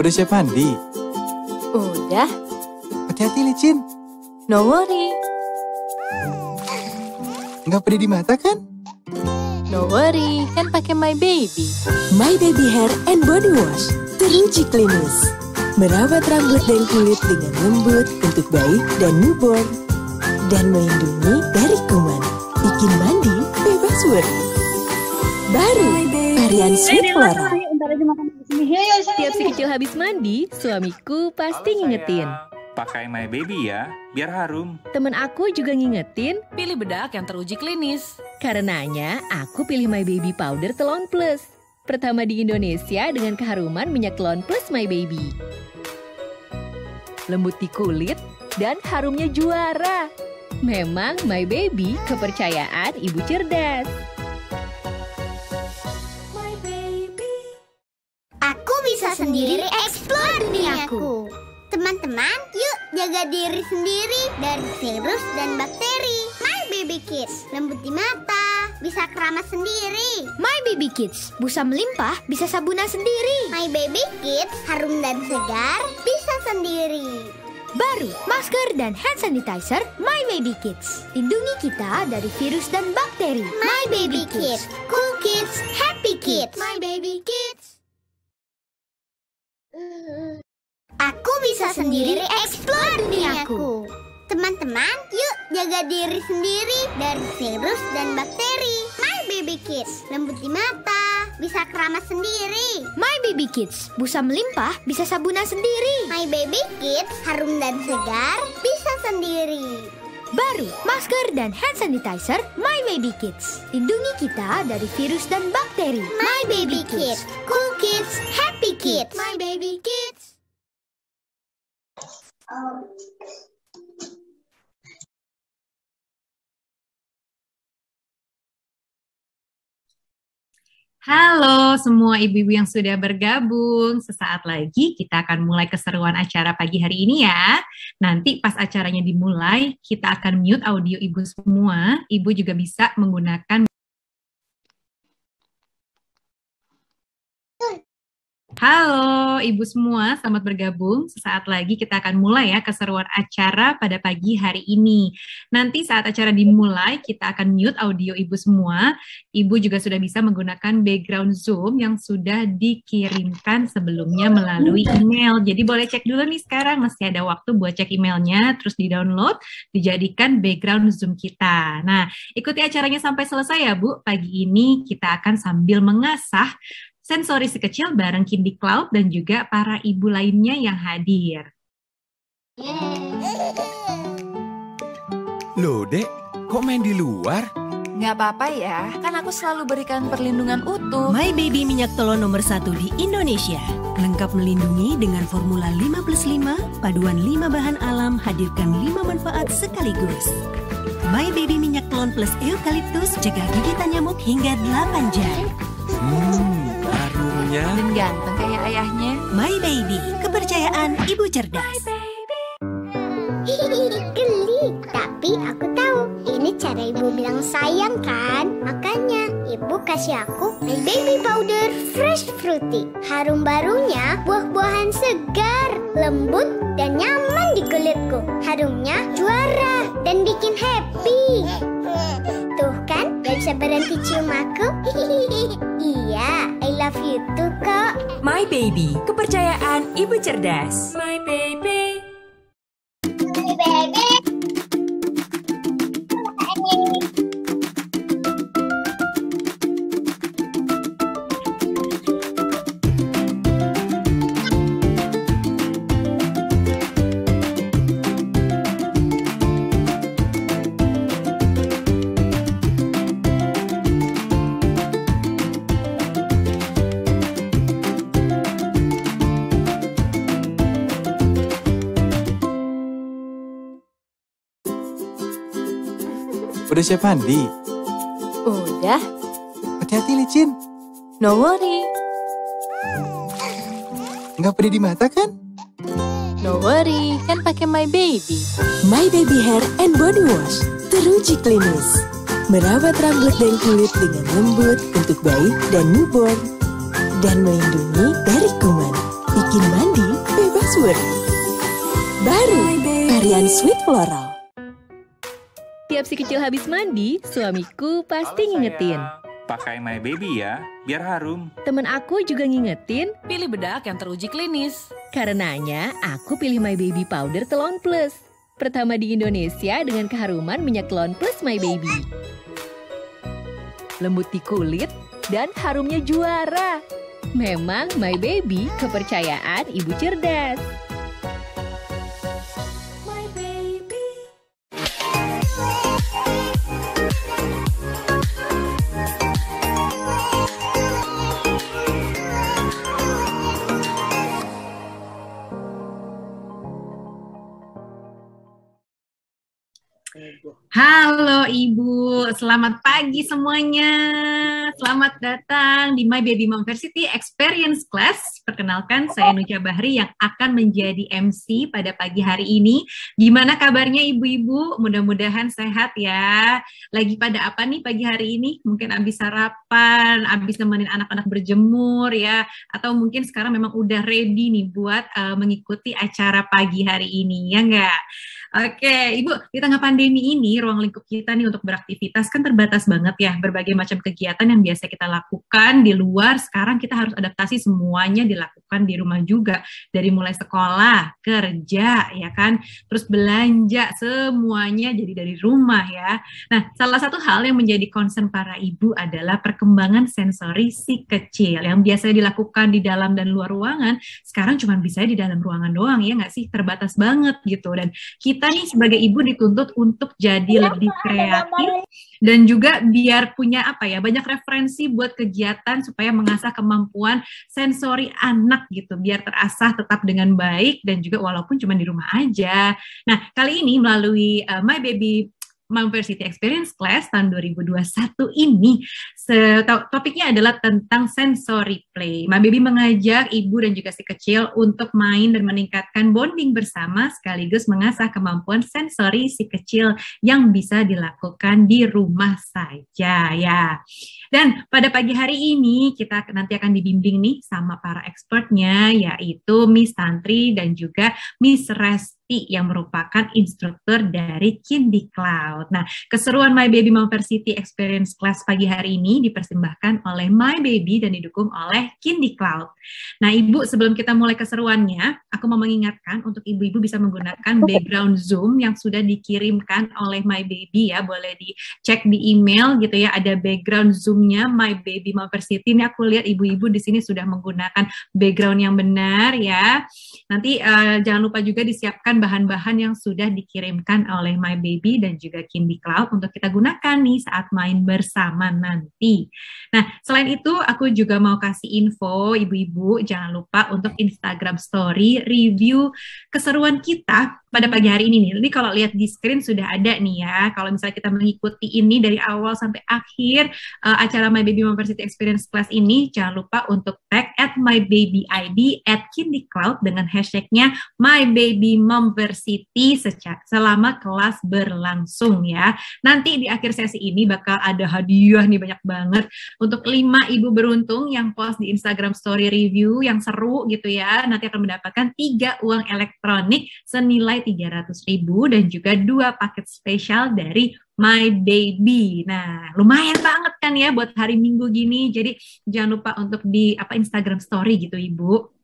Udah siap mandi? Udah, Hati-hati licin. no worry. Nggak pedih di mata kan? No worry, kan pakai My Baby. My Baby Hair and Body Wash teruji klinis. Merawat rambut dan kulit dengan lembut untuk bayi dan newborn. Dan melindungi dari kuman. Bikin mandi bebas worry. Baru, varian Sweet Flora. Tiap si kecil habis mandi, suamiku pasti Halo, ngingetin. Pakai My Baby ya, biar harum. Temen aku juga ngingetin, Pilih bedak yang teruji klinis. karenanya aku pilih My Baby Powder Telon Plus. Pertama di Indonesia dengan keharuman minyak Telon Plus My Baby. Lembut di kulit dan harumnya juara. Memang My Baby kepercayaan ibu cerdas. Sendiri explore duniaku. Teman-teman, yuk jaga diri sendiri dari virus dan bakteri. My Baby Kids, lembut di mata, bisa keramas sendiri. My Baby Kids, busa melimpah bisa sabuna sendiri. My Baby Kids, harum dan segar, bisa sendiri. Baru, masker dan hand sanitizer My Baby Kids. Lindungi kita dari virus dan bakteri. My Baby Kids, cool kids, happy kids. My Baby Kids. Aku bisa sendiri explore duniaku. Teman-teman, yuk jaga diri sendiri dari virus dan bakteri. My Baby Kids, lembut di mata, bisa keramas sendiri. My Baby Kids, busa melimpah bisa sabuna sendiri. My Baby Kids, harum dan segar, bisa sendiri. Baru, masker dan hand sanitizer My Baby Kids. Lindungi kita dari virus dan bakteri. My Baby Kids, cool kids, happy kids. My Baby Kids. Halo semua ibu-ibu yang sudah bergabung. Sesaat lagi kita akan mulai keseruan acara pagi hari ini ya. Nanti pas acaranya dimulai, kita akan mute audio ibu semua. Ibu juga bisa menggunakan Halo Ibu semua, selamat bergabung. Sesaat lagi kita akan mulai ya keseruan acara pada pagi hari ini. Nanti saat acara dimulai, kita akan mute audio Ibu semua. Ibu juga sudah bisa menggunakan background Zoom yang sudah dikirimkan sebelumnya melalui email. Jadi boleh cek dulu nih sekarang, masih ada waktu buat cek emailnya, terus di-download, dijadikan background Zoom kita. Nah, ikuti acaranya sampai selesai ya Bu. Pagi ini kita akan sambil mengasah sensori si kecil bareng Kindi Cloud dan juga para ibu lainnya yang hadir. Loh, Dek, kok main di luar? Nggak apa-apa ya, kan aku selalu berikan perlindungan utuh. My Baby minyak telon nomor satu di Indonesia. Lengkap melindungi dengan formula 5 plus 5, paduan 5 bahan alam hadirkan 5 manfaat sekaligus. My Baby minyak telon plus eukaliptus cegah gigitan nyamuk hingga 8 jam. Hmm, harumnya. Dan ganteng kayak ayahnya. My Baby, kepercayaan ibu cerdas. Geli, tapi aku cara ibu bilang sayang kan? Makanya ibu kasih aku my baby powder fresh fruity. Harum barunya buah-buahan segar, lembut dan nyaman di kulitku. Harumnya juara dan bikin happy. Tuh kan, gak bisa berhenti cium aku. iya, I love you too kok. My Baby, kepercayaan ibu cerdas. My Baby. Baby. Udah siap mandi? Udah, Hati-hati licin. no worry. Nggak pedih di mata kan? No worry, kan pakai My Baby. My Baby Hair and Body Wash teruji klinis. Merawat rambut dan kulit dengan lembut untuk bayi dan newborn. Dan melindungi dari kuman. Bikin mandi bebas worry. Baru, varian Sweet Floral. Tiap si kecil habis mandi, suamiku pasti Halo, ngingetin. sayang. Pakai My Baby ya, biar harum. Temen aku juga ngingetin, Pilih bedak yang teruji klinis. karenanya aku pilih My Baby Powder Telon Plus. Pertama di Indonesia dengan keharuman minyak Telon Plus My Baby. Lembut di kulit dan harumnya juara. Memang My Baby kepercayaan ibu cerdas. Ibu, selamat pagi semuanya. Selamat datang di My Baby University Experience Class. Perkenalkan, saya Nuja Bahri yang akan menjadi MC pada pagi hari ini. Gimana kabarnya Ibu-Ibu? Mudah-mudahan sehat ya. Lagi pada apa nih pagi hari ini? Mungkin habis sarapan, habis nemenin anak-anak berjemur ya, atau mungkin sekarang memang udah ready nih buat eh, mengikuti acara pagi hari ini, ya enggak? Oke, Ibu, di tengah pandemi ini, ruang lingkup kita nih untuk beraktivitas kan terbatas banget ya. Berbagai macam kegiatan yang biasa kita lakukan di luar, sekarang kita harus adaptasi semuanya dilakukan di rumah juga. Dari mulai sekolah, kerja, ya kan, terus belanja, semuanya jadi dari rumah ya. Nah, salah satu hal yang menjadi concern para ibu adalah perkembangan sensori si kecil yang biasanya dilakukan di dalam dan luar ruangan, sekarang cuma bisa di dalam ruangan doang ya nggak sih? Terbatas banget gitu. Dan kita nih sebagai ibu dituntut untuk jadi lebih kreatif dan juga biar punya apa ya banyak referensi buat kegiatan supaya mengasah kemampuan sensori anak gitu biar terasah tetap dengan baik dan juga walaupun cuma di rumah aja. Nah kali ini melalui uh, My Baby University Experience Class tahun 2021 ini topiknya adalah tentang sensory play. My Baby mengajak ibu dan juga si kecil untuk main dan meningkatkan bonding bersama sekaligus mengasah kemampuan sensori si kecil yang bisa dilakukan di rumah saja ya. Dan pada pagi hari ini kita nanti akan dibimbing nih sama para expertnya yaitu Miss Tantri dan juga Miss Resti yang merupakan instruktur dari Kindi Cloud. Nah, keseruan My Baby University Experience Class pagi hari ini dipersembahkan oleh My Baby dan didukung oleh Kindi Cloud. Nah, Ibu, sebelum kita mulai keseruannya, aku mau mengingatkan untuk ibu-ibu bisa menggunakan background Zoom yang sudah dikirimkan oleh My Baby ya, boleh dicek di email gitu ya, ada background Zoom-nya My Baby University. Ini aku lihat ibu-ibu di sini sudah menggunakan background yang benar ya. Nanti uh, jangan lupa juga disiapkan bahan-bahan yang sudah dikirimkan oleh My Baby dan juga Kindi Cloud untuk kita gunakan nih saat main bersama nanti. Nah, selain itu aku juga mau kasih info ibu-ibu jangan lupa untuk Instagram story review keseruan kita pada pagi hari ini nih. Ini kalau lihat di screen sudah ada nih ya. Kalau misalnya kita mengikuti ini dari awal sampai akhir uh, acara My Baby University Experience Class ini, jangan lupa untuk tag at My Baby ID at Kindi Cloud dengan hashtagnya My Baby University selama kelas berlangsung ya. Nanti di akhir sesi ini bakal ada hadiah nih banyak banget untuk lima ibu beruntung yang post di Instagram Story Review yang seru gitu ya. Nanti akan mendapatkan tiga uang elektronik senilai 300 ribu dan juga dua paket spesial dari My Baby. Nah, lumayan banget kan ya buat hari Minggu gini. Jadi jangan lupa untuk di apa Instagram Story gitu, Ibu.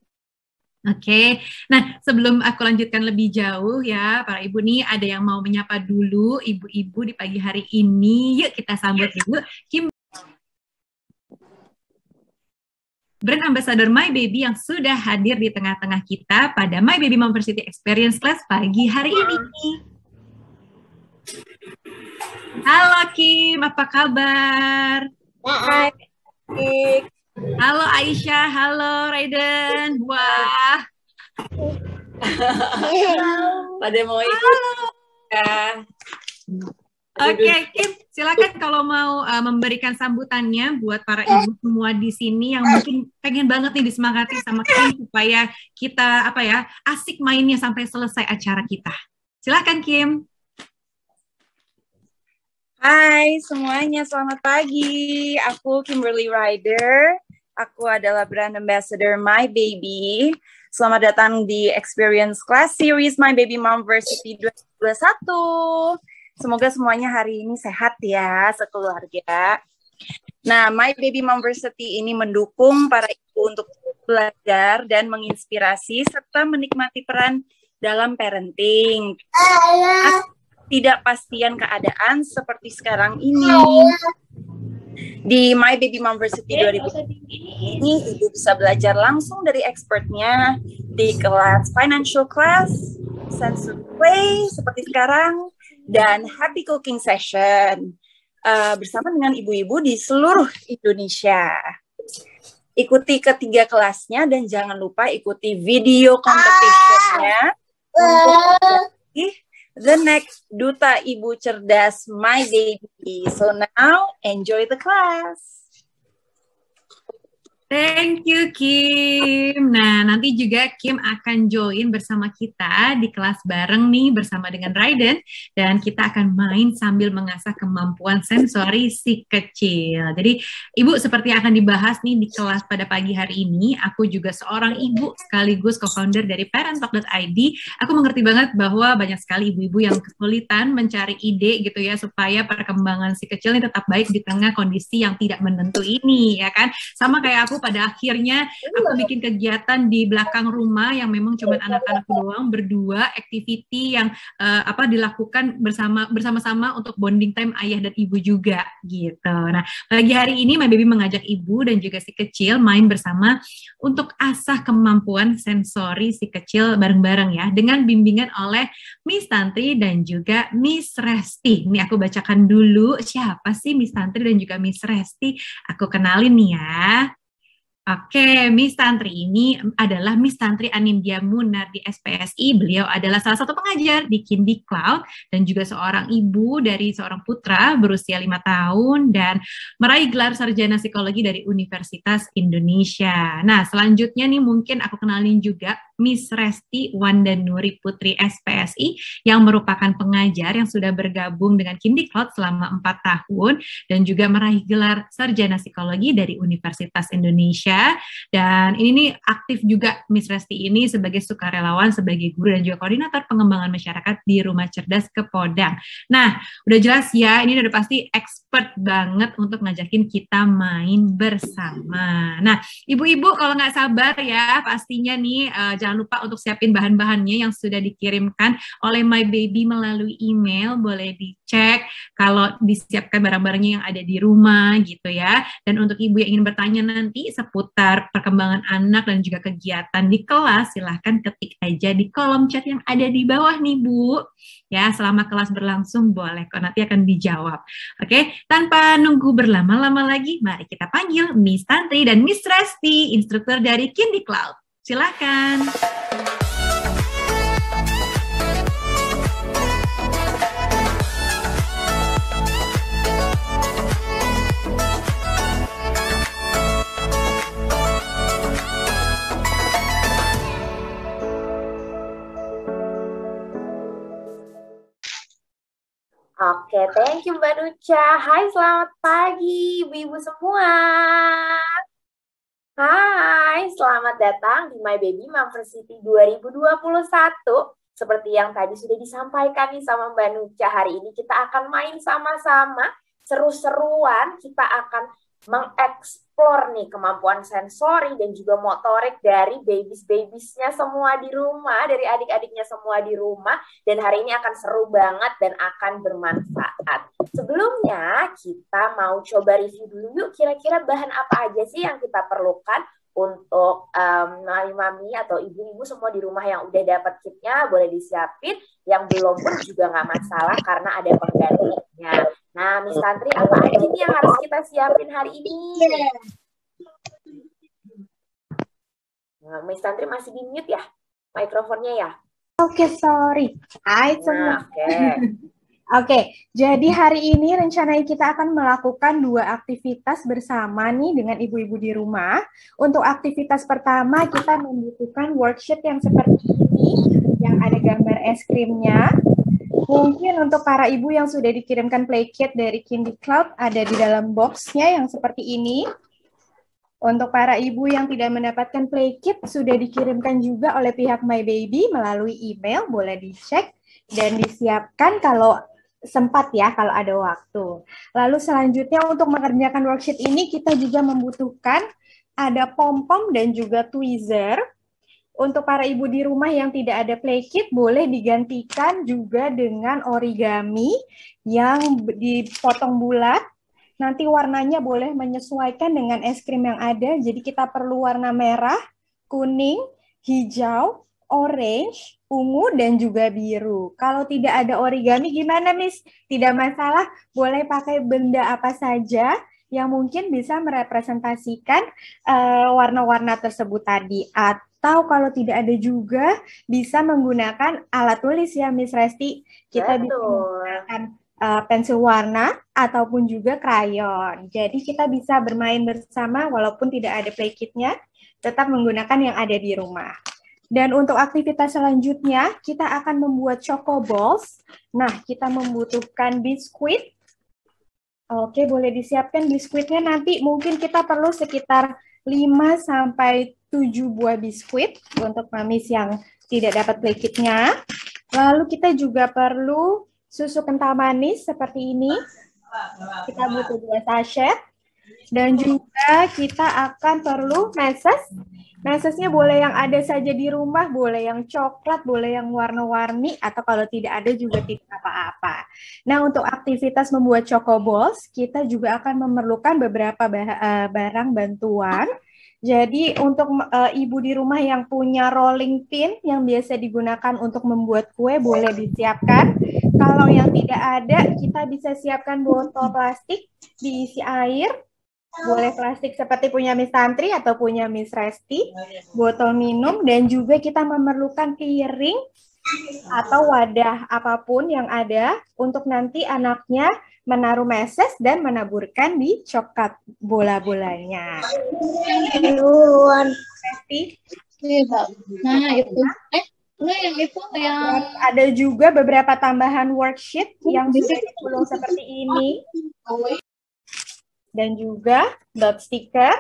Oke, okay. nah sebelum aku lanjutkan lebih jauh ya, para ibu nih ada yang mau menyapa dulu ibu-ibu di pagi hari ini. Yuk kita sambut dulu Kim brand ambassador My Baby yang sudah hadir di tengah-tengah kita pada My Baby University Experience Class pagi hari ini. Halo Kim, apa kabar? Hai. Halo Aisyah, halo Raiden. Wah. Pada mau ikut. Ya. Oke, Kim, silakan kalau mau uh, memberikan sambutannya buat para ibu semua di sini yang mungkin pengen banget nih disemangati sama Kim supaya kita apa ya asik mainnya sampai selesai acara kita. Silakan Kim. Hai semuanya, selamat pagi. Aku Kimberly Ryder. Aku adalah brand ambassador My Baby. Selamat datang di Experience Class Series My Baby Mom Varsity 2021. Semoga semuanya hari ini sehat ya sekeluarga. Nah, My Baby Momversity ini mendukung para ibu untuk belajar dan menginspirasi serta menikmati peran dalam parenting. Tidak pastian keadaan seperti sekarang ini. Di My Baby Momversity 2020 ini ibu bisa belajar langsung dari expertnya di kelas financial class, sensory play seperti sekarang, dan happy cooking session uh, bersama dengan ibu-ibu di seluruh Indonesia. Ikuti ketiga kelasnya dan jangan lupa ikuti video competitionnya untuk the next Duta Ibu Cerdas My Baby. So now enjoy the class. Thank you Kim. Nah, nanti juga Kim akan join bersama kita di kelas bareng nih bersama dengan Raiden dan kita akan main sambil mengasah kemampuan sensori si kecil. Jadi, Ibu seperti akan dibahas nih di kelas pada pagi hari ini, aku juga seorang ibu sekaligus co-founder dari parentalk.id. Aku mengerti banget bahwa banyak sekali ibu-ibu yang kesulitan mencari ide gitu ya supaya perkembangan si kecil ini tetap baik di tengah kondisi yang tidak menentu ini ya kan. Sama kayak aku pada akhirnya aku bikin kegiatan di belakang rumah yang memang cuma anak-anakku doang berdua activity yang uh, apa dilakukan bersama bersama-sama untuk bonding time ayah dan ibu juga gitu. Nah, pagi hari ini My Baby mengajak ibu dan juga si kecil main bersama untuk asah kemampuan sensori si kecil bareng-bareng ya dengan bimbingan oleh Miss Tantri dan juga Miss Resti. Ini aku bacakan dulu siapa sih Miss Tantri dan juga Miss Resti. Aku kenalin nih ya. Oke, Miss Tantri ini adalah Miss Tantri Anindya Munar di SPSI. Beliau adalah salah satu pengajar di Kindi Cloud dan juga seorang ibu dari seorang putra berusia lima tahun dan meraih gelar sarjana psikologi dari Universitas Indonesia. Nah, selanjutnya nih mungkin aku kenalin juga Miss Resti Wandanuri Putri SPSI yang merupakan pengajar yang sudah bergabung dengan Kindi Cloud selama empat tahun dan juga meraih gelar sarjana psikologi dari Universitas Indonesia dan ini nih aktif juga Miss Resti ini sebagai sukarelawan, sebagai guru dan juga koordinator pengembangan masyarakat di Rumah Cerdas Kepodang. Nah, udah jelas ya, ini udah pasti expert banget untuk ngajakin kita main bersama. Nah, ibu-ibu kalau nggak sabar ya, pastinya nih uh, jangan lupa untuk siapin bahan-bahannya yang sudah dikirimkan oleh My Baby melalui email, boleh dicek kalau disiapkan barang-barangnya yang ada di rumah gitu ya. Dan untuk ibu yang ingin bertanya nanti seputar perkembangan anak dan juga kegiatan di kelas, silahkan ketik aja di kolom chat yang ada di bawah nih Bu. Ya, selama kelas berlangsung boleh kok nanti akan dijawab. Oke, tanpa nunggu berlama-lama lagi, mari kita panggil Miss Tantri dan Miss Resti, instruktur dari Kindi Cloud. Silakan. Oke, thank you Mbak Nucha. Hai, selamat pagi ibu-ibu semua. Hai, selamat datang di My Baby University 2021. Seperti yang tadi sudah disampaikan nih sama Mbak Nucha, hari ini kita akan main sama-sama, seru-seruan, kita akan mengeksplor nih kemampuan sensori dan juga motorik dari babies-babiesnya semua di rumah, dari adik-adiknya semua di rumah. Dan hari ini akan seru banget dan akan bermanfaat. Sebelumnya, kita mau coba review dulu yuk kira-kira bahan apa aja sih yang kita perlukan untuk um, mami-mami atau ibu-ibu semua di rumah yang udah dapat kitnya boleh disiapin, yang belum pun juga nggak masalah karena ada penggantinya. Nah, Miss Tantri, apa aja nih yang harus kita siapin hari ini? Nah, Miss Tantri masih di mute ya? Mikrofonnya ya? Oke, okay, sorry. Hai nah, semua. Oke. Okay. Oke, jadi hari ini rencananya kita akan melakukan dua aktivitas bersama nih dengan ibu-ibu di rumah. Untuk aktivitas pertama kita membutuhkan worksheet yang seperti ini, yang ada gambar es krimnya. Mungkin untuk para ibu yang sudah dikirimkan play kit dari Kindy Cloud ada di dalam boxnya yang seperti ini. Untuk para ibu yang tidak mendapatkan play kit sudah dikirimkan juga oleh pihak My Baby melalui email, boleh dicek dan disiapkan kalau sempat ya kalau ada waktu. Lalu selanjutnya untuk mengerjakan worksheet ini kita juga membutuhkan ada pom-pom dan juga tweezer. Untuk para ibu di rumah yang tidak ada play kit boleh digantikan juga dengan origami yang dipotong bulat. Nanti warnanya boleh menyesuaikan dengan es krim yang ada. Jadi kita perlu warna merah, kuning, hijau, orange, ungu, dan juga biru. Kalau tidak ada origami gimana, Miss? Tidak masalah, boleh pakai benda apa saja yang mungkin bisa merepresentasikan uh, warna-warna tersebut tadi. Atau kalau tidak ada juga, bisa menggunakan alat tulis ya, Miss Resti. Kita Betul. bisa menggunakan uh, pensil warna ataupun juga krayon. Jadi kita bisa bermain bersama walaupun tidak ada play kitnya, tetap menggunakan yang ada di rumah. Dan untuk aktivitas selanjutnya, kita akan membuat choco balls. Nah, kita membutuhkan biskuit. Oke, boleh disiapkan biskuitnya. Nanti mungkin kita perlu sekitar 5 sampai 7 buah biskuit untuk mamis yang tidak dapat plakitnya. Lalu kita juga perlu susu kental manis seperti ini. Kita butuh dua sachet. Dan juga kita akan perlu meses Mesesnya boleh yang ada saja di rumah, boleh yang coklat, boleh yang warna-warni, atau kalau tidak ada juga tidak apa-apa. Nah, untuk aktivitas membuat choco balls, kita juga akan memerlukan beberapa eh, barang bantuan. Jadi untuk uh, ibu di rumah yang punya rolling pin yang biasa digunakan untuk membuat kue boleh disiapkan. Kalau yang tidak ada, kita bisa siapkan botol plastik diisi air. Boleh plastik seperti punya Miss Tantri atau punya Miss Resti, botol minum, dan juga kita memerlukan piring atau wadah apa pun yang ada. Untuk nanti anaknya menaruh meses dan menaburkan di coklat bola-bolanya. Resti? Nah, itu. Eh, Nah, yang itu yang ada juga beberapa tambahan worksheet yang bisa digulung seperti ini dan juga dot sticker.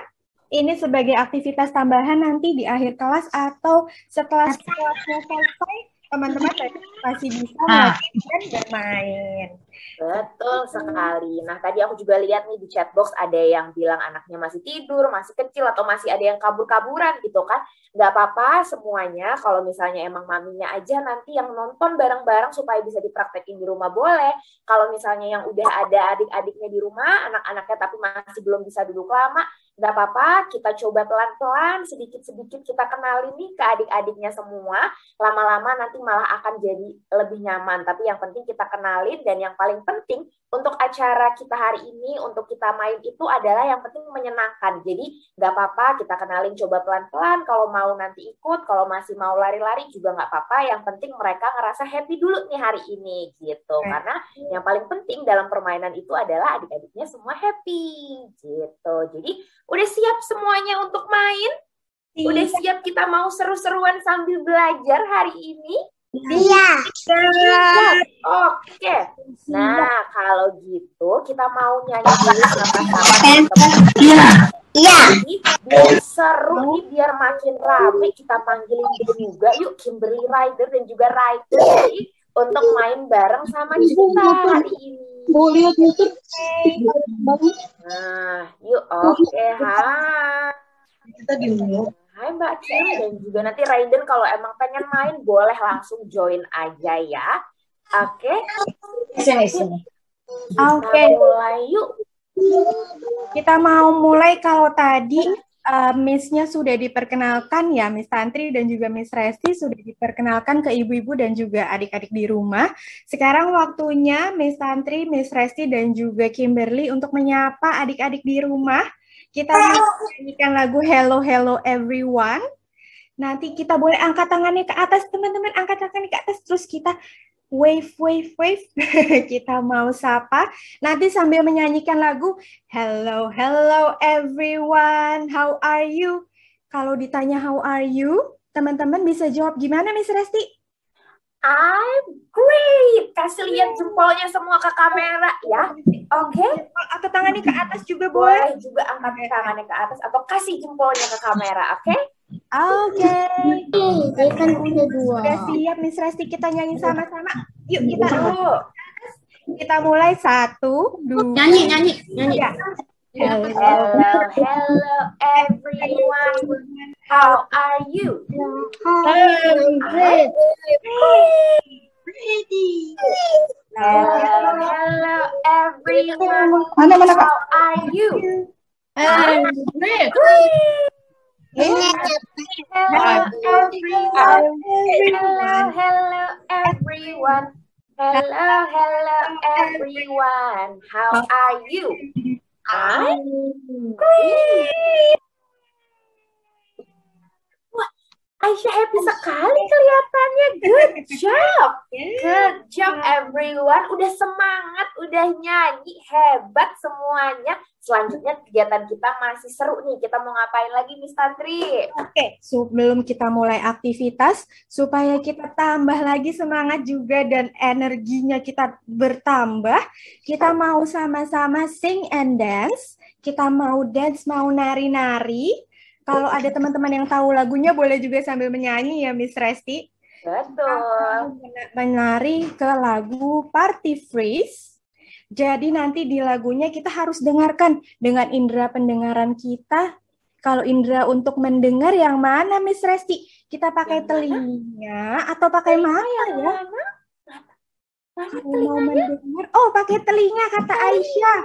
Ini sebagai aktivitas tambahan nanti di akhir kelas atau setelah kelasnya selesai, teman-teman masih bisa ah. dan bermain. Betul sekali. Nah, tadi aku juga lihat nih di chat box ada yang bilang anaknya masih tidur, masih kecil, atau masih ada yang kabur-kaburan gitu kan. Nggak apa-apa semuanya, kalau misalnya emang maminya aja nanti yang nonton bareng-bareng supaya bisa dipraktekin di rumah boleh. Kalau misalnya yang udah ada adik-adiknya di rumah, anak-anaknya tapi masih belum bisa duduk lama, nggak apa-apa, kita coba pelan-pelan, sedikit-sedikit kita kenalin nih ke adik-adiknya semua. Lama-lama nanti malah akan jadi lebih nyaman. Tapi yang penting kita kenalin dan yang paling penting untuk acara kita hari ini, untuk kita main itu adalah yang penting menyenangkan. Jadi nggak apa-apa, kita kenalin coba pelan-pelan. Kalau mau nanti ikut, kalau masih mau lari-lari juga nggak apa-apa. Yang penting mereka ngerasa happy dulu nih hari ini gitu. Karena yang paling penting dalam permainan itu adalah adik-adiknya semua happy gitu. Jadi Udah siap semuanya untuk main? Iya. Udah siap kita mau seru-seruan sambil belajar hari ini? Iya. Iya. Oke. Nah, kalau gitu kita mau nyanyi dulu sama-sama Iya. Iya. Biar seru nih, biar makin rame kita panggilin juga yuk Kimberly Rider dan juga Rider untuk main bareng sama kita hari ini mau lihat YouTube nah yuk oke okay, hai kita di Hai Mbak Kim dan juga nanti Raiden kalau emang pengen main boleh langsung join aja ya. Oke. Okay? Sini sini. Oke. Okay. Mulai yuk. Kita mau mulai kalau tadi uh, Miss-nya sudah diperkenalkan ya, Miss Tantri dan juga Miss Resti sudah diperkenalkan ke ibu-ibu dan juga adik-adik di rumah. Sekarang waktunya Miss Tantri, Miss Resti dan juga Kimberly untuk menyapa adik-adik di rumah. Kita menyanyikan lagu Hello Hello Everyone. Nanti kita boleh angkat tangannya ke atas, teman-teman angkat tangannya ke atas terus kita wave, wave, wave. kita mau sapa. Nanti sambil menyanyikan lagu Hello, hello everyone, how are you? Kalau ditanya how are you, teman-teman bisa jawab gimana Miss Resti? I'm great. Kasih lihat jempolnya semua ke kamera ya. Oke. Okay? Atau tangannya ke atas juga boleh. Boleh juga angkat tangannya ke atas atau kasih jempolnya ke kamera, oke? Okay? Oke. Okay. kan punya dua. Sudah siap Miss Resti kita nyanyi sama-sama. Yuk kita dulu. Kita mulai satu, dua. Nyanyi, nyanyi, nyanyi. Ya. Hello, hello everyone. How are you? I'm great. Ready. Hello, hello everyone. How are you? I'm great. Hello, everyone. Hello, hello, everyone. Hello, hello, everyone. How are you? I'm great. Aisyah happy sekali kelihatannya. Good job. Good job everyone. Udah semangat, udah nyanyi, hebat semuanya. Selanjutnya kegiatan kita masih seru nih. Kita mau ngapain lagi Miss Tantri? Oke, sebelum kita mulai aktivitas, supaya kita tambah lagi semangat juga dan energinya kita bertambah, kita mau sama-sama sing and dance. Kita mau dance, mau nari-nari. Kalau ada teman-teman yang tahu lagunya, boleh juga sambil menyanyi ya, Miss Resti. Betul. Menari ke lagu Party Freeze. Jadi nanti di lagunya kita harus dengarkan dengan indera pendengaran kita. Kalau indera untuk mendengar yang mana, Miss Resti? Kita pakai telinga atau pakai mata ya? Mau mendengar, oh pakai telinga kata Aisyah.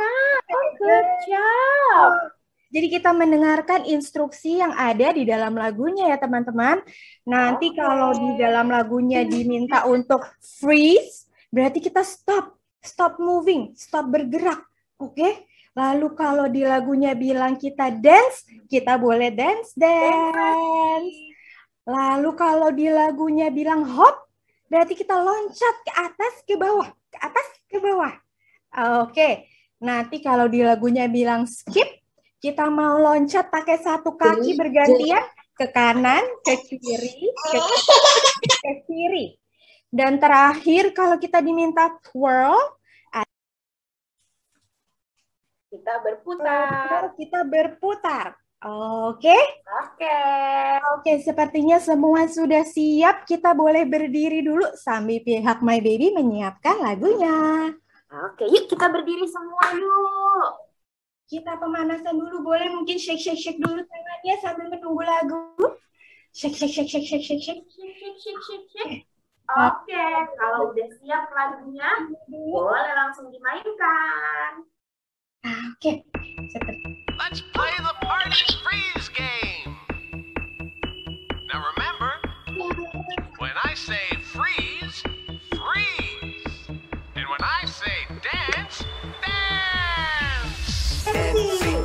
Oh, good job. Jadi kita mendengarkan instruksi yang ada di dalam lagunya ya teman-teman. Nanti okay. kalau di dalam lagunya diminta untuk freeze, berarti kita stop, stop moving, stop bergerak. Oke? Okay? Lalu kalau di lagunya bilang kita dance, kita boleh dance dance. Lalu kalau di lagunya bilang hop, berarti kita loncat ke atas ke bawah, ke atas ke bawah. Oke. Okay. Nanti kalau di lagunya bilang skip, kita mau loncat pakai satu kaki bergantian ke kanan, ke kiri, ke, ke kiri. Dan terakhir kalau kita diminta twirl, kita berputar. Kita berputar. Oke. Oke. Oke, sepertinya semua sudah siap. Kita boleh berdiri dulu sambil pihak My Baby menyiapkan lagunya. Oke, yuk kita berdiri semua yuk kita pemanasan dulu, boleh mungkin shake shake shake dulu tangannya sambil menunggu lagu. Shake shake shake shake shake shake shake. Shake shake shake. Oke, kalau udah siap lagunya, boleh langsung dimainkan. Ah, oke, okay. Let's play the party freeze. and see.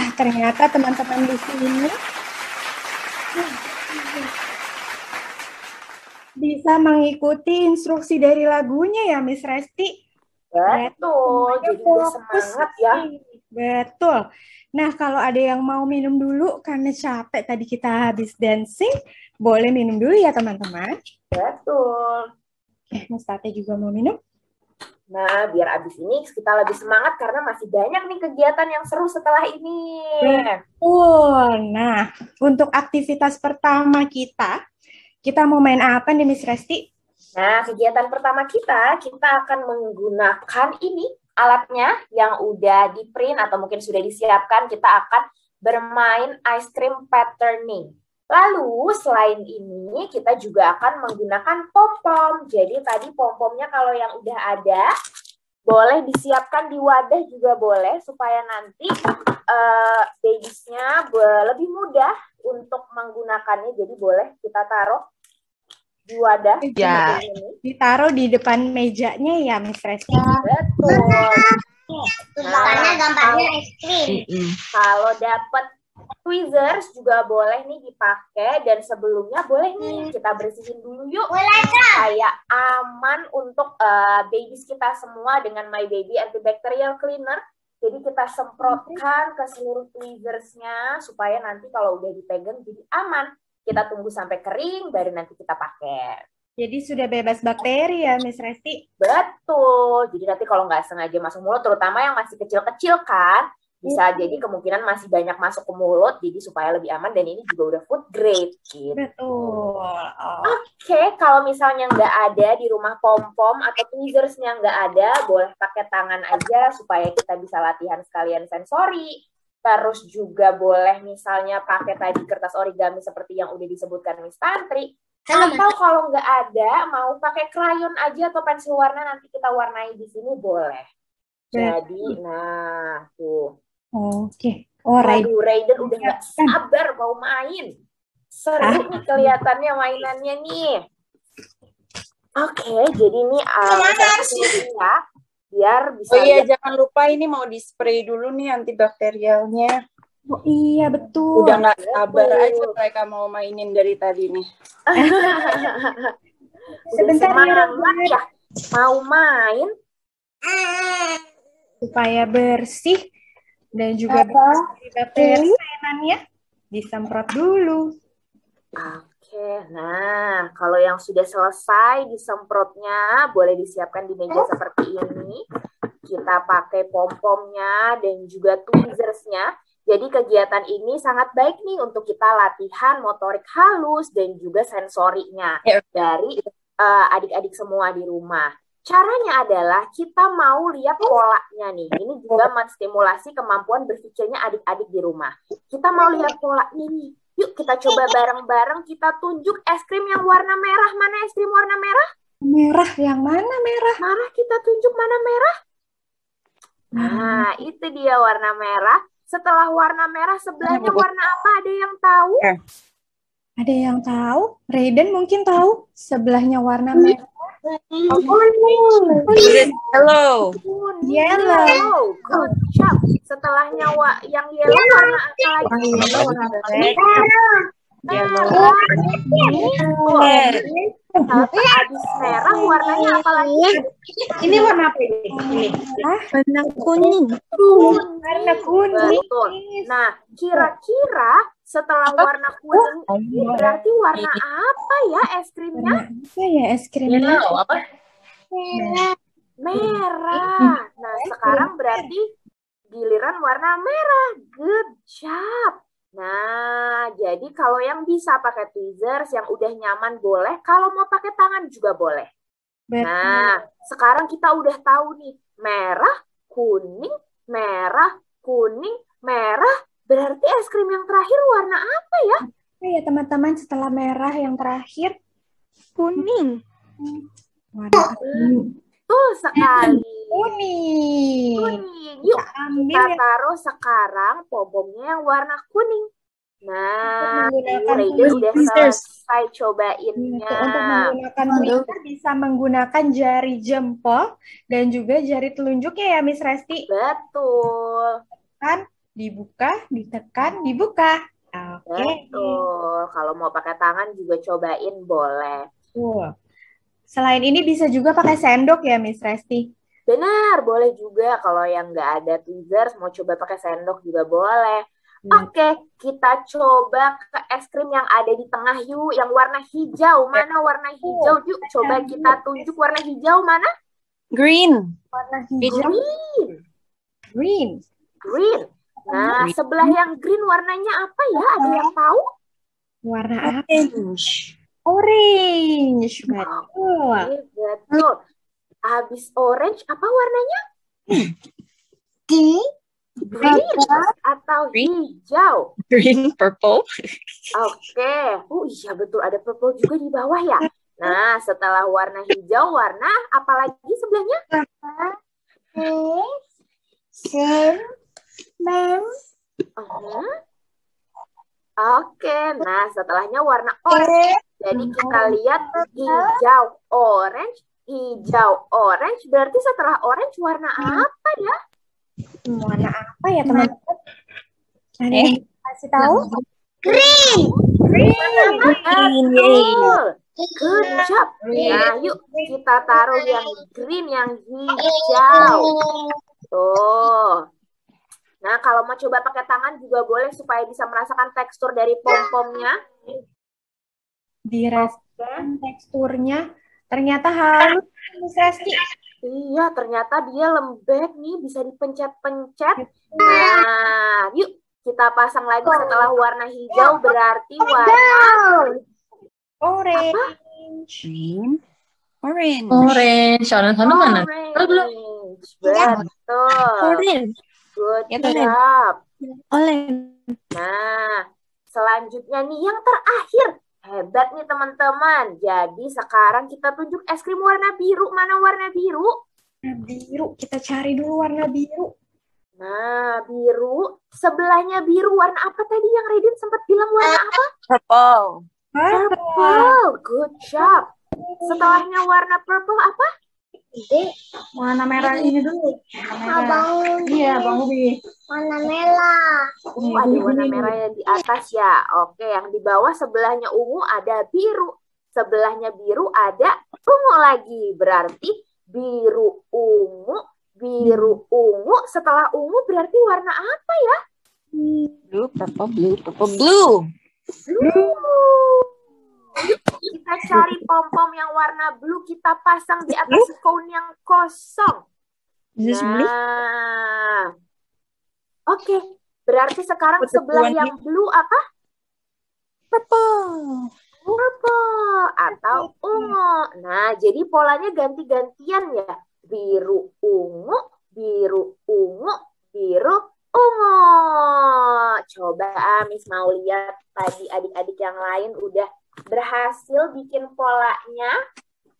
Wah, ternyata teman-teman di sini bisa mengikuti instruksi dari lagunya ya, Miss Resti. Betul, jadi udah semangat ya. Betul. Nah, kalau ada yang mau minum dulu karena capek tadi kita habis dancing, boleh minum dulu ya teman-teman. Betul. Eh, Mas Tate juga mau minum? Nah, biar abis ini kita lebih semangat karena masih banyak nih kegiatan yang seru setelah ini. Betul. Nah, untuk aktivitas pertama kita, kita mau main apa nih Miss Resti? Nah, kegiatan pertama kita, kita akan menggunakan ini alatnya yang udah di print atau mungkin sudah disiapkan. Kita akan bermain ice cream patterning. Lalu selain ini kita juga akan menggunakan pom-pom. Jadi tadi pom-pomnya kalau yang udah ada boleh disiapkan di wadah juga boleh supaya nanti uh, babiesnya be- lebih mudah untuk menggunakannya. Jadi boleh kita taruh di wadah Ya. seperti ini. Ditaruh di depan mejanya ya Miss Resti. Betul. Gambarnya gambarnya es krim. Kalau dapat tweezers juga boleh nih dipakai dan sebelumnya boleh nih kita bersihin dulu yuk supaya aman untuk uh, babies kita semua dengan My Baby Antibacterial Cleaner. Jadi kita semprotkan ke seluruh tweezersnya supaya nanti kalau udah dipegang jadi aman. Kita tunggu sampai kering baru nanti kita pakai. Jadi sudah bebas bakteri ya Miss Resti. Betul. Jadi nanti kalau nggak sengaja masuk mulut, terutama yang masih kecil-kecil kan, bisa jadi kemungkinan masih banyak masuk ke mulut, jadi supaya lebih aman dan ini juga udah food grade gitu. Betul. Oh. Oke, kalau misalnya nggak ada di rumah pom-pom atau tweezersnya nggak ada, boleh pakai tangan aja supaya kita bisa latihan sekalian sensori. Terus juga boleh misalnya pakai tadi kertas origami seperti yang udah disebutkan Miss Tantri. Atau kalau nggak ada, mau pakai krayon aja atau pensil warna nanti kita warnai di sini boleh. Jadi, nah tuh. Oke. Oh, right. Waduh, Raiden udah nggak sabar mau main. Seru nih kelihatannya mainannya nih. Oke, jadi ini um, ya, biar bisa Oh iya, lihat- jangan lupa ini mau di spray dulu nih antibakterialnya. Oh iya, betul. Udah nggak sabar aja mereka mau mainin dari tadi nih. Sebentar ya, ya. Mau main? supaya bersih dan juga mainannya disemprot dulu. Oke, nah kalau yang sudah selesai disemprotnya boleh disiapkan di meja seperti ini. Kita pakai pom-pomnya dan juga tweezersnya. Jadi kegiatan ini sangat baik nih untuk kita latihan motorik halus dan juga sensorinya dari eh, adik-adik semua di rumah. Caranya adalah kita mau lihat polanya nih. Ini juga menstimulasi kemampuan berpikirnya adik-adik di rumah. Kita mau lihat polanya nih. Yuk kita coba bareng-bareng kita tunjuk es krim yang warna merah. Mana es krim warna merah? Merah yang mana merah? Marah kita tunjuk mana merah? Nah, itu dia warna merah. Setelah warna merah, sebelahnya warna apa? Ada yang tahu? Ada yang tahu? Raiden mungkin tahu sebelahnya warna merah. Hello. Yellow. Good job. Setelahnya wa yang yellow warna apa lagi? Tapi habis merah warnanya apa lagi? Ini warna apa ini? Ini. Warna kuning. Warna kuning. Nah, kira-kira setelah warna kuning ini berarti warna apa ya es krimnya? Apa ya es krimnya? apa? Merah. Nah, sekarang berarti giliran warna merah. Good job. Nah, jadi kalau yang bisa pakai tweezers yang udah nyaman boleh, kalau mau pakai tangan juga boleh. Nah, sekarang kita udah tahu nih, merah, kuning, merah, kuning, merah. Berarti es krim yang terakhir warna apa ya? Apa ya teman-teman setelah merah yang terakhir? Kuning. Warna kuning. Betul sekali. Kuning. Kuning. Yuk, ambil kita ya. taruh sekarang pompomnya yang warna kuning. Nah, Menggunakan Raider udah tweezers. selesai cobainnya. Untuk menggunakan tweezer bisa menggunakan jari jempol dan juga jari telunjuknya ya Miss Resti. Betul. Kan dibuka, ditekan, dibuka. Oke. Betul. Kalau mau pakai tangan juga cobain boleh. Tuh. Selain ini bisa juga pakai sendok ya Miss Resti. Benar, boleh juga kalau yang nggak ada tweezers mau coba pakai sendok juga boleh. Oke, kita coba ke es krim yang ada di tengah yuk, yang warna hijau. Mana warna hijau? Yuk, coba kita tunjuk warna hijau mana? Green. Warna hijau. Green. Green. Green. Nah, Green. sebelah yang green warnanya apa ya? Ada yang tahu? Warna apa? Orange. Orange. Betul. Betul. Habis orange, apa warnanya? Green atau hijau? Green, purple. Oke, oh iya betul ada purple juga di bawah ya. Nah, setelah warna hijau, warna apa lagi sebelahnya? Uh-huh. Oke, nah setelahnya warna orange. Jadi kita lihat hijau, orange, hijau, orange. Berarti setelah orange warna apa ya? Warna apa ya teman-teman? Ada yang kasih tahu? Green. Green. Betul. Good job. Nah, yuk kita taruh yang green, yang hijau. Tuh. Nah, kalau mau coba pakai tangan juga boleh supaya bisa merasakan tekstur dari pom-pomnya. Dirasakan teksturnya ternyata halus Miss Resti. Iya, ternyata dia lembek nih, bisa dipencet-pencet. Nah, yuk kita pasang lagi setelah warna hijau berarti warna orange. Green. Orange. Orange. Soalnya sana mana? Orange. Betul. Orange. Good Ya, job. Orange. Nah, selanjutnya nih yang terakhir. Hebat nih teman-teman. Jadi sekarang kita tunjuk es krim warna biru. Mana warna biru? Warna biru. Kita cari dulu warna biru. Nah, biru. Sebelahnya biru. Warna apa tadi yang Redin sempat bilang warna apa? Purple. Purple. Good job. Setelahnya warna purple apa? Warna merah ini dulu. Abang Iya, Bang Ubi. warna merah. Oh, ada warna merah yang di atas ya. Oke, yang di bawah sebelahnya ungu ada biru. Sebelahnya biru ada ungu lagi. Berarti biru ungu, biru ungu. Setelah ungu berarti warna apa ya? Blue, purple, blue, purple, blue. Blue. Kita cari pom-pom yang warna blue. Kita pasang di atas cone yang kosong. Nah, oke. Berarti sekarang sebelah yang blue apa? Purple. Purple atau ungu. Nah, jadi polanya ganti-gantian ya. Biru ungu, biru ungu, biru ungu. Coba ah, Miss mau lihat tadi adik-adik yang lain udah berhasil bikin polanya.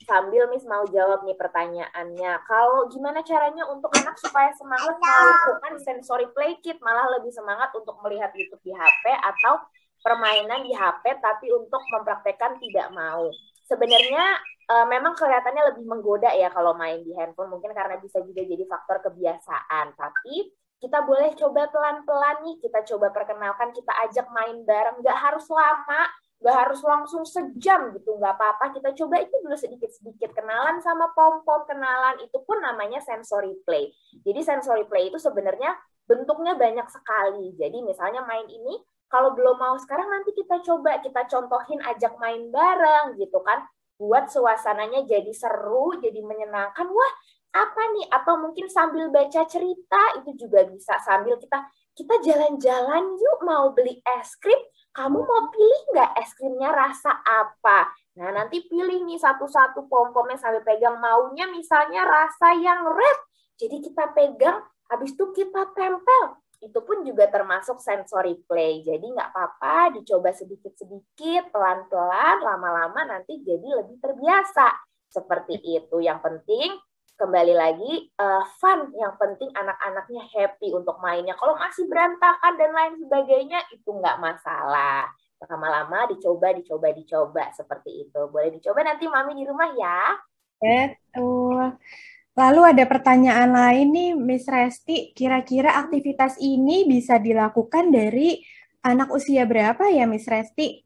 Sambil Miss mau jawab nih pertanyaannya. Kalau gimana caranya untuk anak supaya semangat melakukan sensory play kit, malah lebih semangat untuk melihat YouTube di HP atau permainan di HP tapi untuk mempraktekkan tidak mau. Sebenarnya eh, memang kelihatannya lebih menggoda ya kalau main di handphone mungkin karena bisa juga jadi faktor kebiasaan. Tapi kita boleh coba pelan-pelan nih, kita coba perkenalkan, kita ajak main bareng, nggak harus lama, nggak harus langsung sejam gitu, nggak apa-apa. Kita coba itu dulu sedikit-sedikit kenalan sama pom-pom, kenalan itu pun namanya sensory play. Jadi sensory play itu sebenarnya bentuknya banyak sekali. Jadi misalnya main ini kalau belum mau sekarang nanti kita coba kita contohin ajak main bareng gitu kan buat suasananya jadi seru jadi menyenangkan wah apa nih atau mungkin sambil baca cerita itu juga bisa sambil kita kita jalan-jalan yuk mau beli es krim kamu mau pilih nggak es krimnya rasa apa nah nanti pilih nih satu-satu pom-pomnya sambil pegang maunya misalnya rasa yang red jadi kita pegang habis itu kita tempel itu pun juga termasuk sensory play. Jadi nggak apa-apa, dicoba sedikit-sedikit, pelan-pelan, lama-lama nanti jadi lebih terbiasa. Seperti itu. Yang penting kembali lagi uh, fun yang penting anak-anaknya happy untuk mainnya kalau masih berantakan dan lain sebagainya itu nggak masalah lama-lama dicoba dicoba dicoba seperti itu boleh dicoba nanti mami di rumah ya Betul. Lalu ada pertanyaan lain nih, Miss Resti. Kira-kira aktivitas ini bisa dilakukan dari anak usia berapa ya, Miss Resti?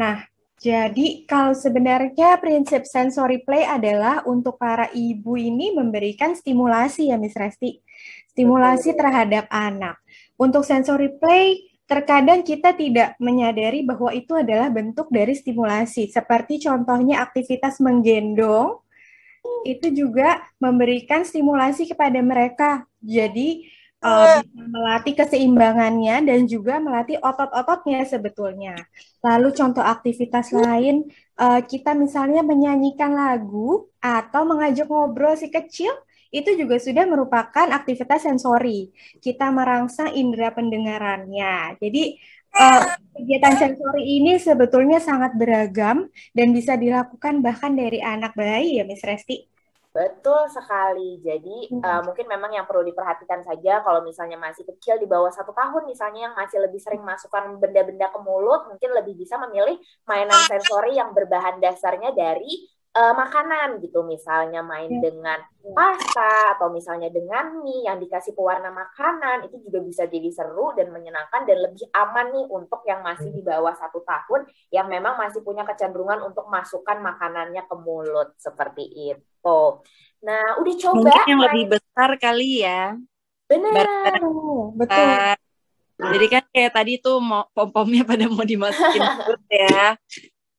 Nah, jadi kalau sebenarnya prinsip sensory play adalah untuk para ibu ini memberikan stimulasi ya, Miss Resti. Stimulasi terhadap anak. Untuk sensory play, terkadang kita tidak menyadari bahwa itu adalah bentuk dari stimulasi. Seperti contohnya aktivitas menggendong, itu juga memberikan stimulasi kepada mereka. Jadi uh, melatih keseimbangannya dan juga melatih otot-ototnya sebetulnya. Lalu contoh aktivitas lain, uh, kita misalnya menyanyikan lagu atau mengajak ngobrol si kecil, itu juga sudah merupakan aktivitas sensori. Kita merangsang indera pendengarannya. Jadi uh, kegiatan sensori ini sebetulnya sangat beragam dan bisa dilakukan bahkan dari anak bayi ya, Miss Resti. Betul sekali. Jadi uh, mungkin memang yang perlu diperhatikan saja kalau misalnya masih kecil di bawah satu tahun, misalnya yang masih lebih sering masukkan benda-benda ke mulut, mungkin lebih bisa memilih mainan sensori yang berbahan dasarnya dari uh, makanan gitu misalnya main Ya. dengan pasta atau misalnya dengan mie yang dikasih pewarna makanan itu juga bisa jadi seru dan menyenangkan dan lebih aman nih untuk yang masih di bawah satu tahun yang memang masih punya kecenderungan untuk masukkan makanannya ke mulut seperti itu. Nah, udah coba Mungkin yang main- lebih besar kali ya. Benar. betul. Jadi kan kayak tadi tuh mau pom-pomnya pada mau dimasukin mulut ya.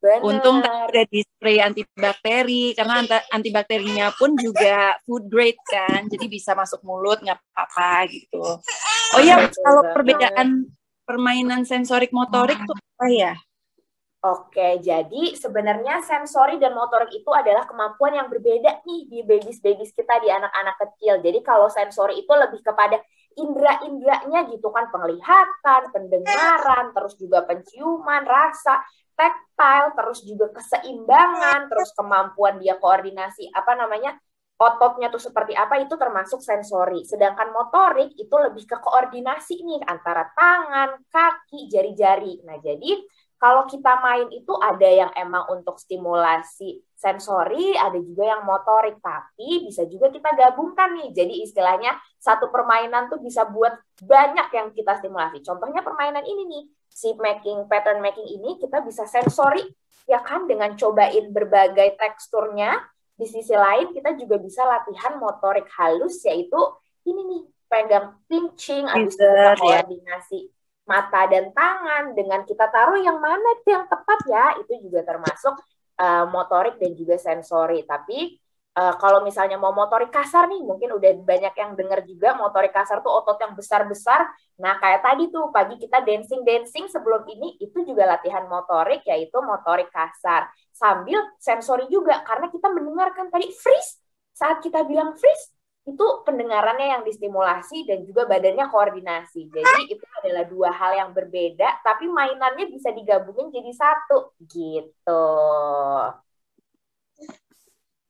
Benar. Untung udah di spray antibakteri karena antibakterinya pun juga food grade kan, jadi bisa masuk mulut nggak apa-apa gitu. Oh iya, kalau perbedaan permainan sensorik motorik tuh apa ya? Oke, jadi sebenarnya sensori dan motorik itu adalah kemampuan yang berbeda nih di babies-babies kita, di anak-anak kecil. Jadi kalau sensori itu lebih kepada indera-inderanya gitu kan, penglihatan, pendengaran, terus juga penciuman, rasa, tactile, terus juga keseimbangan, terus kemampuan dia koordinasi, apa namanya, ototnya tuh seperti apa itu termasuk sensori. Sedangkan motorik itu lebih ke koordinasi nih antara tangan, kaki, jari-jari. Nah, jadi kalau kita main itu ada yang emang untuk stimulasi sensori, ada juga yang motorik, tapi bisa juga kita gabungkan nih. Jadi istilahnya satu permainan tuh bisa buat banyak yang kita stimulasi. Contohnya permainan ini nih, si making pattern making ini kita bisa sensori ya kan dengan cobain berbagai teksturnya. Di sisi lain kita juga bisa latihan motorik halus yaitu ini nih pegang habis kita Pinter, ya. Mata dan tangan dengan kita taruh yang mana tuh yang tepat ya itu juga termasuk uh, motorik dan juga sensori. Tapi uh, kalau misalnya mau motorik kasar nih mungkin udah banyak yang dengar juga motorik kasar tuh otot yang besar-besar. Nah kayak tadi tuh pagi kita dancing-dancing sebelum ini itu juga latihan motorik yaitu motorik kasar. Sambil sensori juga karena kita mendengarkan tadi freeze. Saat kita bilang freeze itu pendengarannya yang distimulasi dan juga badannya koordinasi. Jadi itu adalah dua hal yang berbeda, tapi mainannya bisa digabungin jadi satu gitu.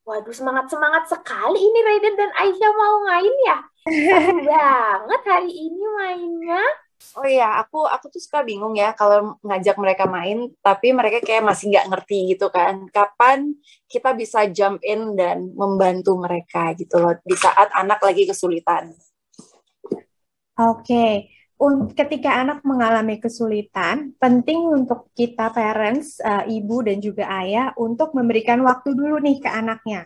Waduh semangat-semangat sekali ini Raiden dan Aisyah mau main ya. Seru banget hari ini mainnya. Oh iya, aku aku tuh suka bingung ya kalau ngajak mereka main, tapi mereka kayak masih nggak ngerti gitu kan. Kapan kita bisa jump in dan membantu mereka gitu loh di saat anak lagi kesulitan. Oke, Un- ketika anak mengalami kesulitan, penting untuk kita parents, uh, ibu dan juga ayah untuk memberikan waktu dulu nih ke anaknya.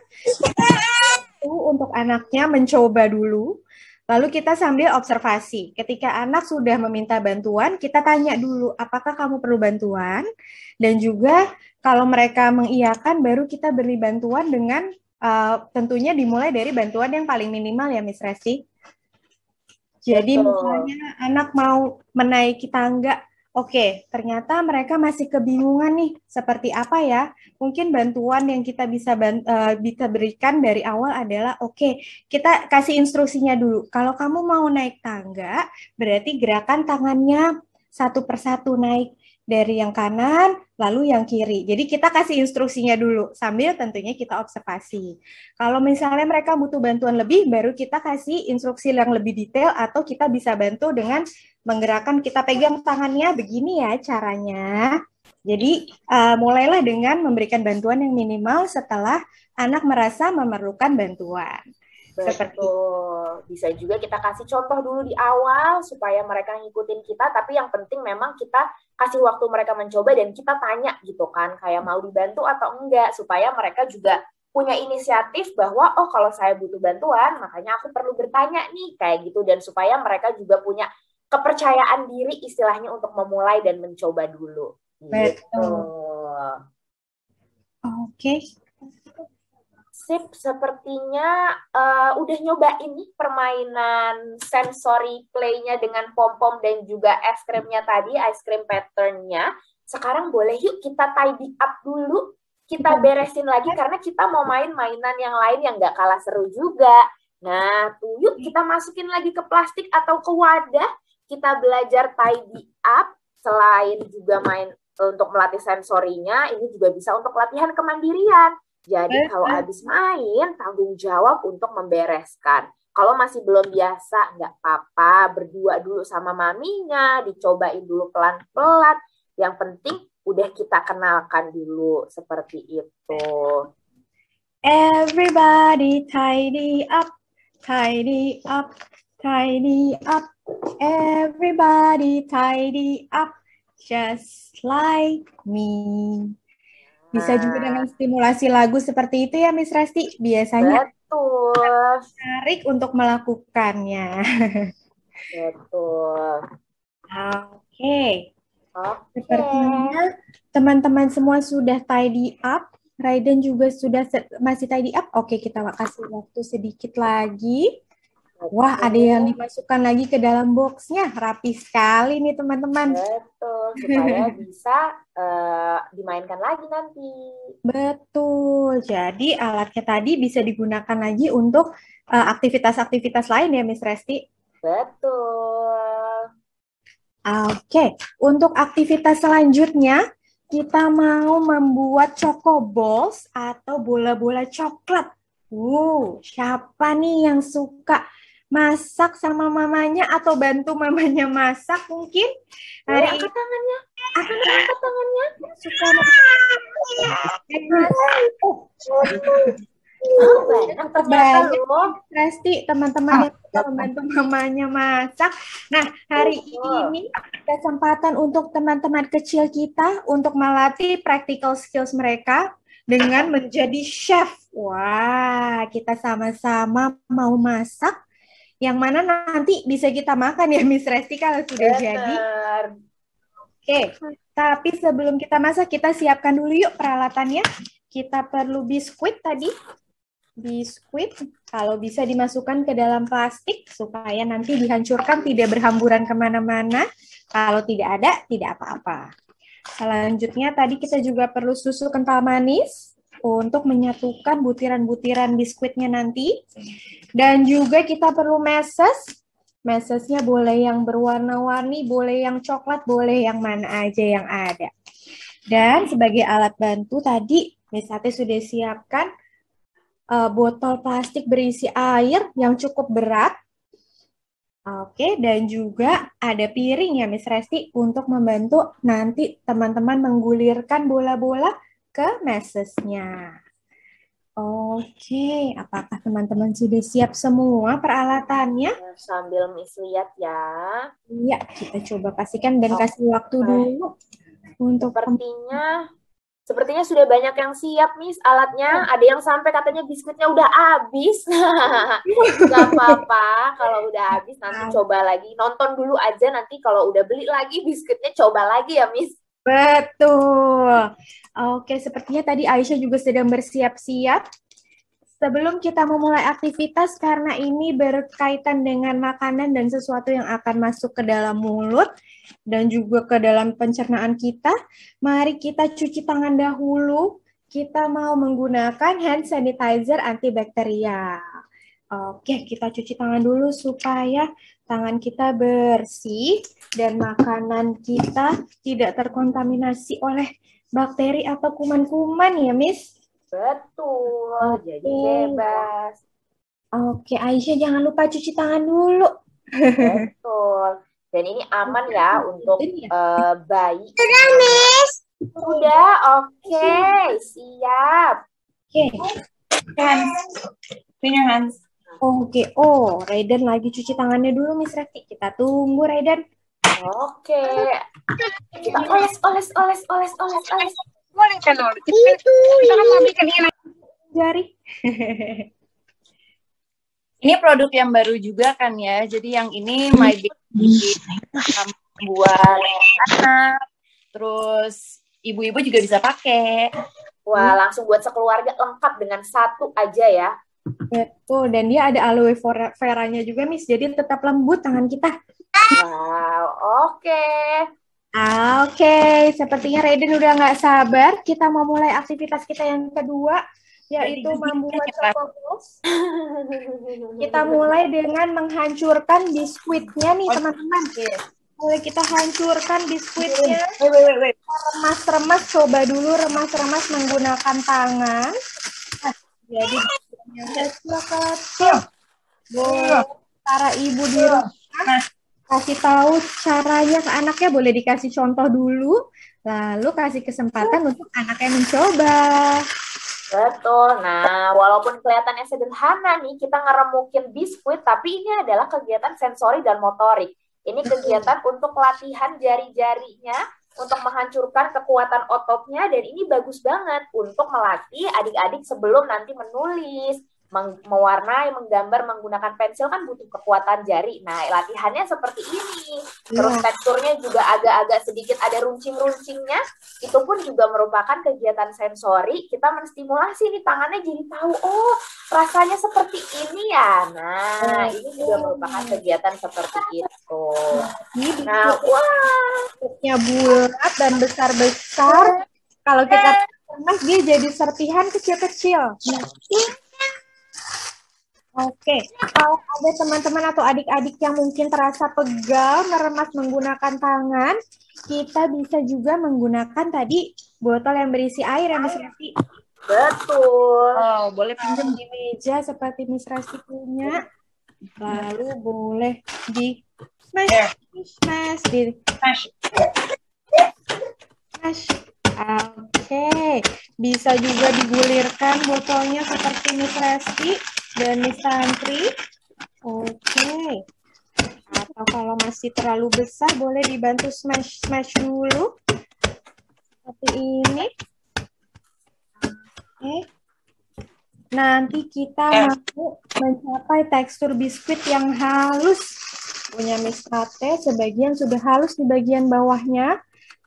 Untuk anaknya mencoba dulu, lalu kita sambil observasi. Ketika anak sudah meminta bantuan, kita tanya dulu, apakah kamu perlu bantuan? Dan juga kalau mereka mengiyakan, baru kita beri bantuan dengan uh, tentunya dimulai dari bantuan yang paling minimal ya, Miss Resti. Jadi Betul. misalnya anak mau menaiki tangga, Oke, ternyata mereka masih kebingungan nih, seperti apa ya? Mungkin bantuan yang kita bisa ban- eh, bisa berikan dari awal adalah, oke, kita kasih instruksinya dulu. Kalau kamu mau naik tangga, berarti gerakan tangannya satu persatu naik dari yang kanan, lalu yang kiri. Jadi kita kasih instruksinya dulu, sambil tentunya kita observasi. Kalau misalnya mereka butuh bantuan lebih, baru kita kasih instruksi yang lebih detail, atau kita bisa bantu dengan menggerakkan kita pegang tangannya begini ya caranya. Jadi uh, mulailah dengan memberikan bantuan yang minimal setelah anak merasa memerlukan bantuan. Seperti Betul. Bisa juga kita kasih contoh dulu di awal supaya mereka ngikutin kita, tapi yang penting memang kita kasih waktu mereka mencoba dan kita tanya gitu kan, kayak mau dibantu atau enggak, supaya mereka juga punya inisiatif bahwa oh kalau saya butuh bantuan, makanya aku perlu bertanya nih kayak gitu dan supaya mereka juga punya kepercayaan diri istilahnya untuk memulai dan mencoba dulu. Gitu. Oke. Sip, sepertinya eh, udah nyobain nih permainan sensory play-nya dengan pom-pom dan juga es krimnya tadi, ice cream pattern-nya. Sekarang boleh yuk kita tidy up dulu, kita beresin lagi karena kita mau main mainan yang lain yang nggak kalah seru juga. Nah, tuh yuk kita masukin lagi ke plastik atau ke wadah, kita belajar tidy up, selain juga main untuk melatih sensorinya, ini juga bisa untuk latihan kemandirian. Jadi kalau habis main, tanggung jawab untuk membereskan. Kalau masih belum biasa, nggak apa-apa, berdua dulu sama maminya, dicobain dulu pelan-pelan. Yang penting udah kita kenalkan dulu seperti itu. Everybody tidy up, tidy up, tidy up. Everybody tidy up, just like me. Bisa juga dengan stimulasi lagu seperti itu ya, Miss Resti. Biasanya Betul. menarik untuk melakukannya. Betul. Oke. Oke. Sepertinya teman-teman semua sudah tidy up. Raiden juga sudah masih tidy up. Oke, kita kasih waktu sedikit lagi. Wah, ada yang dimasukkan lagi ke dalam boxnya. Rapi sekali nih teman-teman. Betul, supaya bisa eh, dimainkan lagi nanti. Betul. Jadi alatnya tadi bisa digunakan lagi untuk eh, aktivitas-aktivitas lain ya, Miss Resti. Betul. Oke, untuk aktivitas selanjutnya kita mau membuat choco balls atau bola-bola coklat. Wow, siapa nih yang suka masak sama mamanya atau bantu mamanya masak mungkin? Boleh Hari angkat tangannya. Angkat angkat tangannya. suka Oh, banyak ternyata banyak loh. Resti teman-teman yang suka membantu mamanya masak. Nah, hari ini kesempatan untuk teman-teman kecil kita untuk melatih practical skills mereka dengan menjadi chef. Wah, kita sama-sama mau masak yang mana nanti bisa kita makan ya Miss Resti kalau sudah jadi. Oke, tapi sebelum kita masak, kita siapkan dulu yuk peralatannya. Kita perlu biskuit tadi. Biskuit, kalau bisa dimasukkan ke dalam plastik supaya nanti dihancurkan tidak berhamburan ke mana-mana. Kalau tidak ada, tidak apa-apa. Selanjutnya tadi kita juga perlu susu kental manis untuk menyatukan butiran-butiran biskuitnya nanti. Dan juga kita perlu meses. Mesesnya boleh yang berwarna-warni, boleh yang coklat, boleh yang mana aja yang ada. Dan sebagai alat bantu tadi, Miss Ate sudah siapkan eh, botol plastik berisi air yang cukup berat. Oke, dan juga ada piring ya Miss Resti untuk membantu nanti teman-teman menggulirkan bola-bola ke mesesnya. Oke, apakah teman-teman sudah siap semua peralatannya? Sambil Miss lihat ya. Iya, kita coba pastikan dan kasih waktu dulu untuk Sepertinya sepertinya sudah banyak yang siap Miss alatnya. Ada yang sampai katanya biskuitnya udah habis. Gak apa-apa kalau udah habis nanti coba lagi. Nonton dulu aja nanti kalau udah beli lagi biskuitnya coba lagi ya Miss. Betul. Oke, sepertinya tadi Aisyah juga sedang bersiap-siap. Sebelum kita memulai aktivitas, karena ini berkaitan dengan makanan dan sesuatu yang akan masuk ke dalam mulut dan juga ke dalam pencernaan kita, mari kita cuci tangan dahulu. Kita mau menggunakan hand sanitizer antibakteria. Oke, kita cuci tangan dulu supaya tangan kita bersih dan makanan kita tidak terkontaminasi oleh bakteri atau kuman-kuman ya, Miss. Betul, jadi bebas. Oke, Aisyah jangan lupa cuci tangan dulu. Betul. Dan ini aman ya untuk eh, bayi. Sudah, Miss. Sudah, oke, siap. Oke. Hands. Clean your hands. Oke, oh, Raiden lagi cuci tangannya dulu, Miss Reti. Kita tunggu, Raiden. Oke. Kita oles, oles, oles, oles, oles, oles. Boleh kan, Lord? Itu. Kita kan mau bikin ini. Jari. Ini produk yang baru juga kan ya. Jadi yang ini My Baby buat anak. Terus ibu-ibu juga bisa pakai. Wah, langsung buat sekeluarga lengkap dengan satu aja ya. Betul, dan dia ada aloe vera- veranya juga, Miss. Jadi tetap lembut tangan kita. Wow, oke. Ah, Oke, sepertinya Raiden udah nggak sabar. Kita mau mulai aktivitas kita yang kedua, yaitu membuat chocoballs. Kita mulai dengan menghancurkan biskuitnya nih, teman-teman. Mulai kita hancurkan biskuitnya. Remas-remas, coba dulu remas-remas menggunakan tangan. Nah, jadi yang kecil-kecil. Boleh para ibu di rumah kasih tahu caranya ke anaknya boleh dikasih contoh dulu lalu kasih kesempatan untuk anaknya mencoba Betul. Nah, walaupun kelihatannya sederhana nih, kita ngeremukin biskuit, tapi ini adalah kegiatan sensori dan motorik. Ini kegiatan untuk latihan jari-jarinya, untuk menghancurkan kekuatan ototnya, dan ini bagus banget untuk melatih adik-adik sebelum nanti menulis, meng- mewarnai, menggambar menggunakan pensil kan butuh kekuatan jari. Nah, latihannya seperti ini. Terus Iya. teksturnya juga agak-agak sedikit ada runcing-runcingnya. Itu pun juga merupakan kegiatan sensori. Kita menstimulasi nih tangannya jadi tahu, oh rasanya seperti ini ya. Nah, ini juga merupakan kegiatan seperti itu. Nah, wah. biskuitnya bulat dan besar-besar kalau kita remas dia jadi serpihan kecil-kecil Nah, Oke, kalau ada teman-teman atau adik-adik yang mungkin terasa pegal meremas menggunakan tangan, kita bisa juga menggunakan tadi botol yang berisi air ya Miss Rasti. Betul. Oh, boleh pinjam di meja seperti Miss punya. Lalu boleh di smash, smash, di smash. Smash. Oke, bisa juga digulirkan botolnya seperti Miss Resti dan Miss Santri. Oke. Atau kalau masih terlalu besar, boleh dibantu smash smash dulu. Seperti ini. Oke. Nanti kita mau mencapai tekstur biskuit yang halus. Punya Miss Kate, sebagian sudah halus di bagian bawahnya.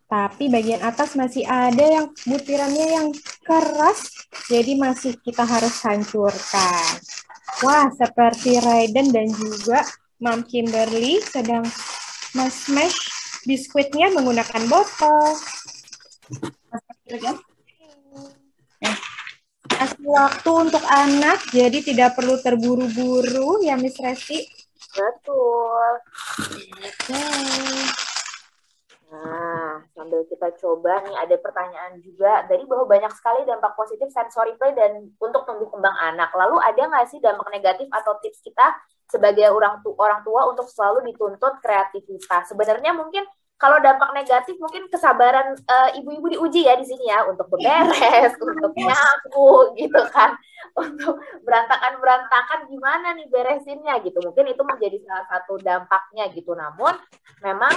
Tapi bagian atas masih ada yang butirannya yang keras, jadi masih kita harus hancurkan. Wah, seperti Raiden dan juga Mam Kimberly sedang smash biskuitnya menggunakan botol. Kasih waktu untuk anak, jadi tidak perlu terburu-buru ya Miss Resti. Betul. Oke. Nah, sambil kita coba nih ada pertanyaan juga dari bahwa banyak sekali dampak positif sensory play dan untuk tumbuh kembang anak. Lalu ada nggak sih dampak negatif atau tips kita sebagai orang tua orang tua untuk selalu dituntut kreativitas? Sebenarnya mungkin kalau dampak negatif mungkin kesabaran eh, ibu-ibu diuji ya di sini ya untuk beberes, untuk nyapu gitu kan, untuk berantakan-berantakan gimana nih beresinnya gitu. Mungkin itu menjadi salah satu dampaknya gitu. Namun memang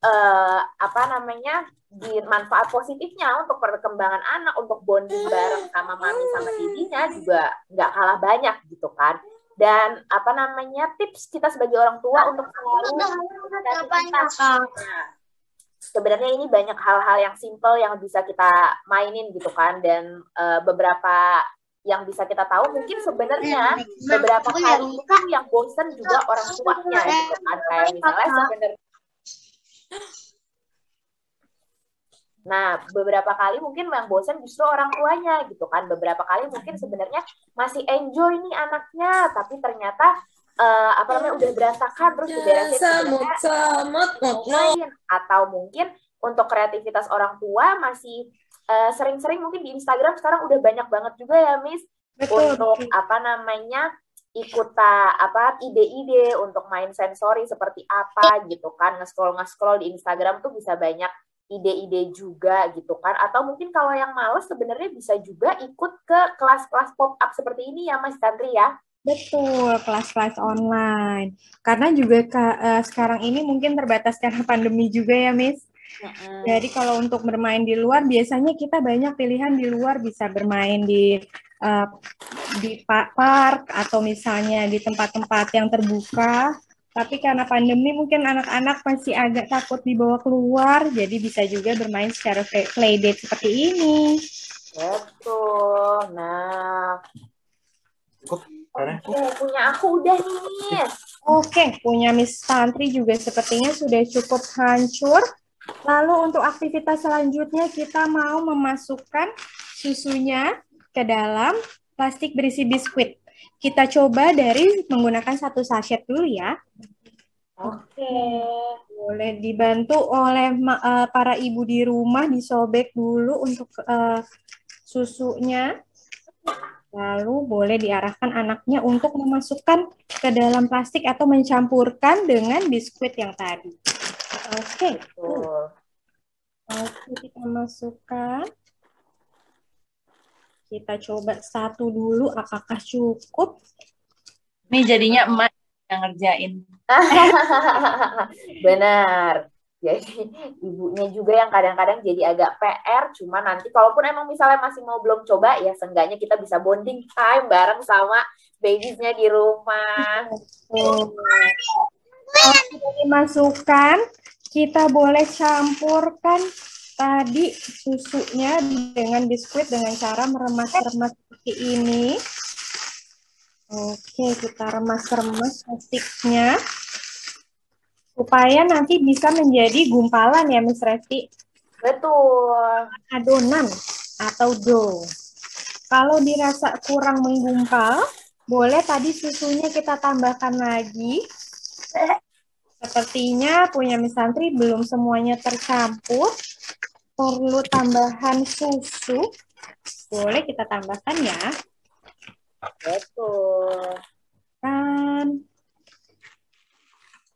eh, apa namanya di manfaat positifnya untuk perkembangan anak untuk bonding bareng sama mami sama didinya juga nggak kalah banyak gitu kan. Dan apa namanya tips kita sebagai orang tua untuk selalu. Nah, sebenarnya ini banyak hal-hal yang simple yang bisa kita mainin gitu kan. Dan eh, beberapa yang bisa kita tahu mungkin sebenarnya beberapa kali itu yang bosen juga orang tuanya gitu kan. Kayak misalnya sebenarnya Nah, beberapa kali mungkin yang bosan justru orang tuanya gitu kan. Beberapa kali mungkin sebenarnya masih enjoy nih anaknya, tapi ternyata eh, apa namanya udah berantakan terus diberesin sebenarnya lain. Atau mungkin untuk kreativitas orang tua masih eh, sering-sering mungkin di Instagram sekarang udah banyak banget juga ya, Miss, Betul, untuk apa namanya ikuta apa ide-ide untuk main sensori seperti apa gitu kan. Nge-scroll nge-scroll di Instagram tuh bisa banyak ide-ide juga gitu kan. Atau mungkin kalau yang males sebenarnya bisa juga ikut ke kelas-kelas pop up seperti ini ya Mas Chandri ya. Betul, kelas-kelas online. Karena juga eh, sekarang ini mungkin terbatas karena pandemi juga ya, Miss. Jadi kalau untuk bermain di luar, biasanya kita banyak pilihan di luar. Bisa bermain di eh, di pa- park atau misalnya di tempat-tempat yang terbuka. Tapi karena pandemi mungkin anak-anak masih agak takut dibawa keluar, jadi bisa juga bermain secara play- playdate seperti ini. betul nah oke punya aku udah nih Oke, punya Miss Tantri juga sepertinya sudah cukup hancur. Lalu untuk aktivitas selanjutnya kita mau memasukkan susunya ke dalam plastik berisi biskuit. Kita coba dari menggunakan satu sachet dulu ya. Oke. Boleh dibantu oleh eh, para ibu di rumah disobek dulu untuk eh, susunya. Lalu boleh diarahkan anaknya untuk memasukkan ke dalam plastik atau mencampurkan dengan biskuit yang tadi. Oke. Betul. Oke, kita masukkan. Kita coba satu dulu, apakah cukup? Nih jadinya emak yang ngerjain. Benar. Jadi ibunya juga yang kadang-kadang jadi agak PR, cuma nanti kalaupun emang misalnya masih mau belum coba ya seenggaknya kita bisa bonding time bareng sama babiesnya di rumah. Kalau sudah dimasukkan, kita boleh campurkan tadi susunya dengan biskuit dengan cara meremas-remas seperti ini. Oke, kita remas-remas plastiknya supaya nanti bisa menjadi gumpalan ya, Miss Resti. Betul. Adonan atau dough. Kalau dirasa kurang menggumpal, boleh tadi susunya kita tambahkan lagi. Sepertinya punya Miss Santri belum semuanya tercampur. Perlu tambahan susu. Boleh kita tambahkan ya. Betul. Kan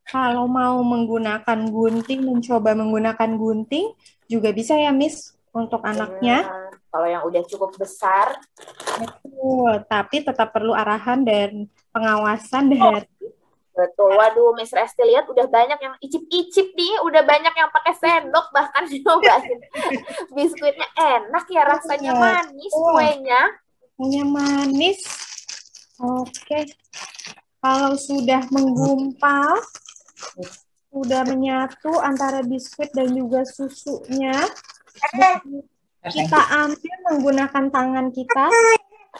kalau mau menggunakan gunting, mencoba menggunakan gunting, juga bisa ya, Miss, untuk anaknya. Kalau yang udah cukup besar, Betul, tapi tetap perlu arahan dan pengawasan dari betul. Waduh, Miss Resti lihat udah banyak yang icip-icip nih, udah banyak yang pakai sendok bahkan nyobain. Biskuitnya enak ya, rasanya Iya. manis Betul. kuenya. Kuahnya manis. Oke. Kalau sudah menggumpal, sudah menyatu antara biskuit dan juga susunya, kita ambil menggunakan tangan kita.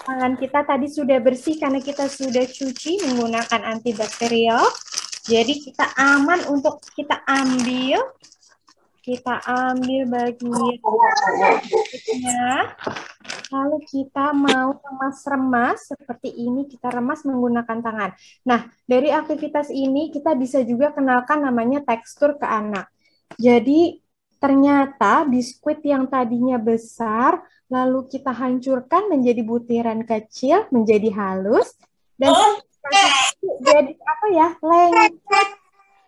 Tangan kita tadi sudah bersih karena kita sudah cuci menggunakan antibakterial. Jadi kita aman untuk kita ambil. Kita ambil bagian biskuitnya. Lalu kita mau remas-remas seperti ini, kita remas menggunakan tangan. Nah, dari aktivitas ini kita bisa juga kenalkan namanya tekstur ke anak. Jadi, ternyata biskuit yang tadinya besar, lalu kita hancurkan menjadi butiran kecil, menjadi halus, dan jadi apa ya, lengket.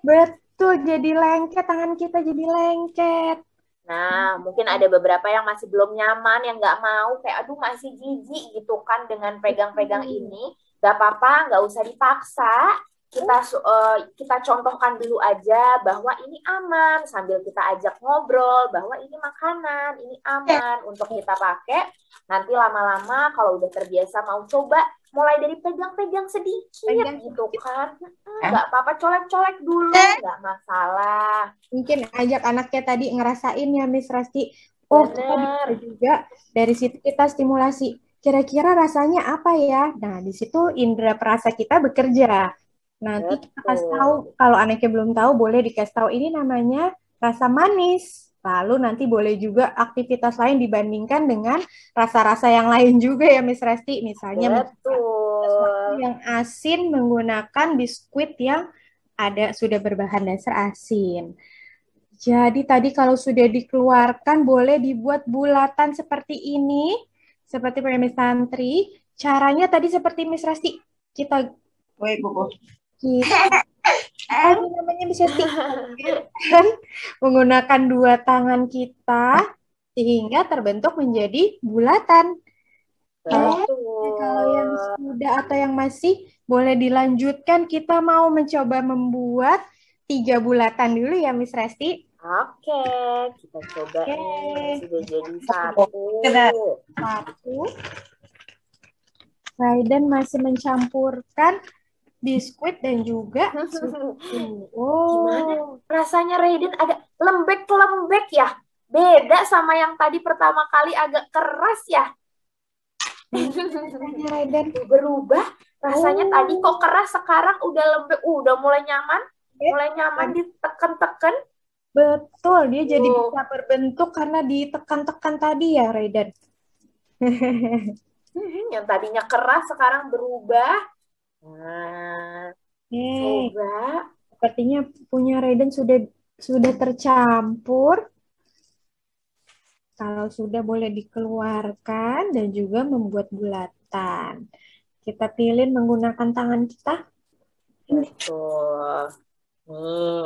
Betul, jadi lengket, tangan kita jadi lengket. Nah, mungkin ada beberapa yang masih belum nyaman, yang nggak mau, kayak aduh masih jijik gitu kan dengan pegang-pegang ini. Gak apa-apa, nggak usah dipaksa. Kita eh, kita contohkan dulu aja bahwa ini aman sambil kita ajak ngobrol bahwa ini makanan, ini aman untuk kita pakai. Nanti lama-lama kalau udah terbiasa mau coba, mulai dari pegang-pegang sedikit gitu kan. Hmm, Nggak apa-apa, colek-colek dulu, nggak masalah. Mungkin ajak anaknya tadi ngerasain ya Miss Rasti. Oh, Bener. juga dari situ kita stimulasi. kira-kira rasanya apa ya? Nah, di situ indera perasa kita bekerja. Nanti kita kasih tahu, kalau anaknya belum tahu, boleh dikasih tahu ini namanya rasa manis. Lalu nanti boleh juga aktivitas lain dibandingkan dengan rasa-rasa yang lain juga ya, Miss Resti. Misalnya Betul. yang asin menggunakan biskuit yang ada sudah berbahan dasar asin. Jadi tadi kalau sudah dikeluarkan boleh dibuat bulatan seperti ini, seperti premis santri. Caranya tadi seperti Miss Rasti, kita Woi, Bobo. Kita apa namanya bisa kan menggunakan dua tangan kita sehingga terbentuk menjadi bulatan. Kalau kalau yang sudah atau yang masih boleh dilanjutkan, kita mau mencoba membuat tiga bulatan dulu ya, Miss Resti. Oke, kita coba Oke. nih. Sudah jadi satu. Satu. Raiden masih mencampurkan biskuit dan juga. Oh, Gimana? Rasanya Raiden agak lembek-lembek ya. Beda sama yang tadi pertama kali agak keras ya. Raiden. Berubah. Rasanya Oh. tadi kok keras, sekarang udah lembek. Uh, udah mulai nyaman. Mulai nyaman ditekan-tekan. betul. Dia jadi Oh. bisa berbentuk karena ditekan-tekan tadi ya, Raiden. Hmm, Yang tadinya keras sekarang berubah. Nah, Yeay. coba. Sepertinya punya Raiden sudah sudah tercampur. Kalau sudah boleh dikeluarkan dan juga membuat bulatan. Kita pilih menggunakan tangan kita. Betul.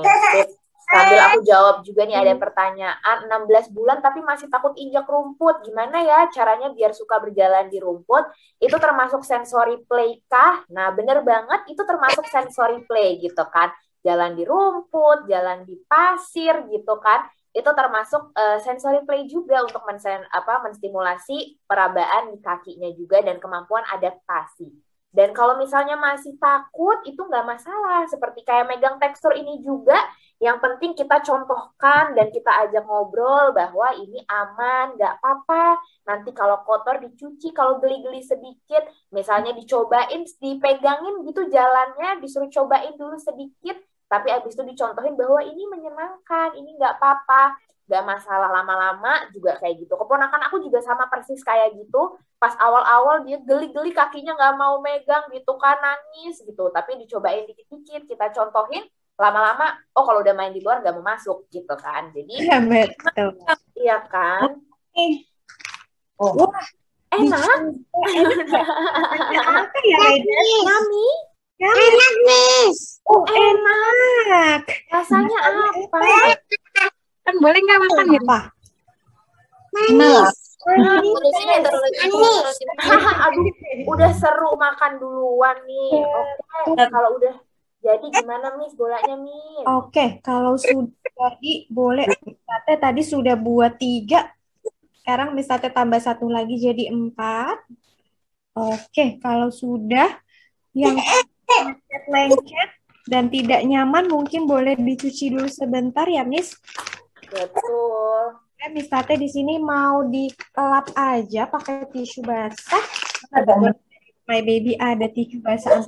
Nih, sip. Sambil aku jawab juga nih ada pertanyaan 16 bulan tapi masih takut injak rumput. Gimana ya caranya biar suka berjalan di rumput? Itu termasuk sensory play kah? Nah, bener banget itu termasuk sensory play gitu kan. Jalan di rumput, jalan di pasir gitu kan. Itu termasuk eh, sensory play juga untuk mensen, apa menstimulasi perabaan di kakinya juga dan kemampuan adaptasi. Dan kalau misalnya masih takut, itu nggak masalah. Seperti kayak megang tekstur ini juga, yang penting kita contohkan dan kita ajak ngobrol bahwa ini aman, nggak apa-apa. Nanti kalau kotor dicuci, kalau geli-geli sedikit, misalnya dicobain, dipegangin gitu jalannya, disuruh cobain dulu sedikit, tapi abis itu dicontohin bahwa ini menyenangkan, ini nggak apa-apa, nggak masalah lama-lama juga kayak gitu. Keponakan aku juga sama persis kayak gitu. Pas awal-awal dia geli-geli kakinya nggak mau megang gitu kan nangis gitu. Tapi dicobain dikit-dikit, kita contohin lama-lama. Oh kalau udah main di luar nggak mau masuk gitu kan. Jadi Ya, betul. iya kan. Oh. Wah, Enak. apa ya? Mami. Enak, Miss. Oh, enak. Rasanya apa? Kan boleh nggak makan ya? Apa? Manis. Terusin ya, terusin. Aduh, udah seru makan duluan nih. Oke, kalau udah jadi gimana Miss bolanya Miss? Oke, kalau sudah jadi boleh Tate tadi sudah buat tiga. Sekarang Miss Tate tambah satu lagi jadi empat. Oke, kalau sudah yang lengket dan tidak nyaman mungkin boleh dicuci dulu sebentar ya Miss. Betul. Oke, Miss Tate di sini mau dikelap aja pakai tisu basah. Ada My baby ada tisu basah.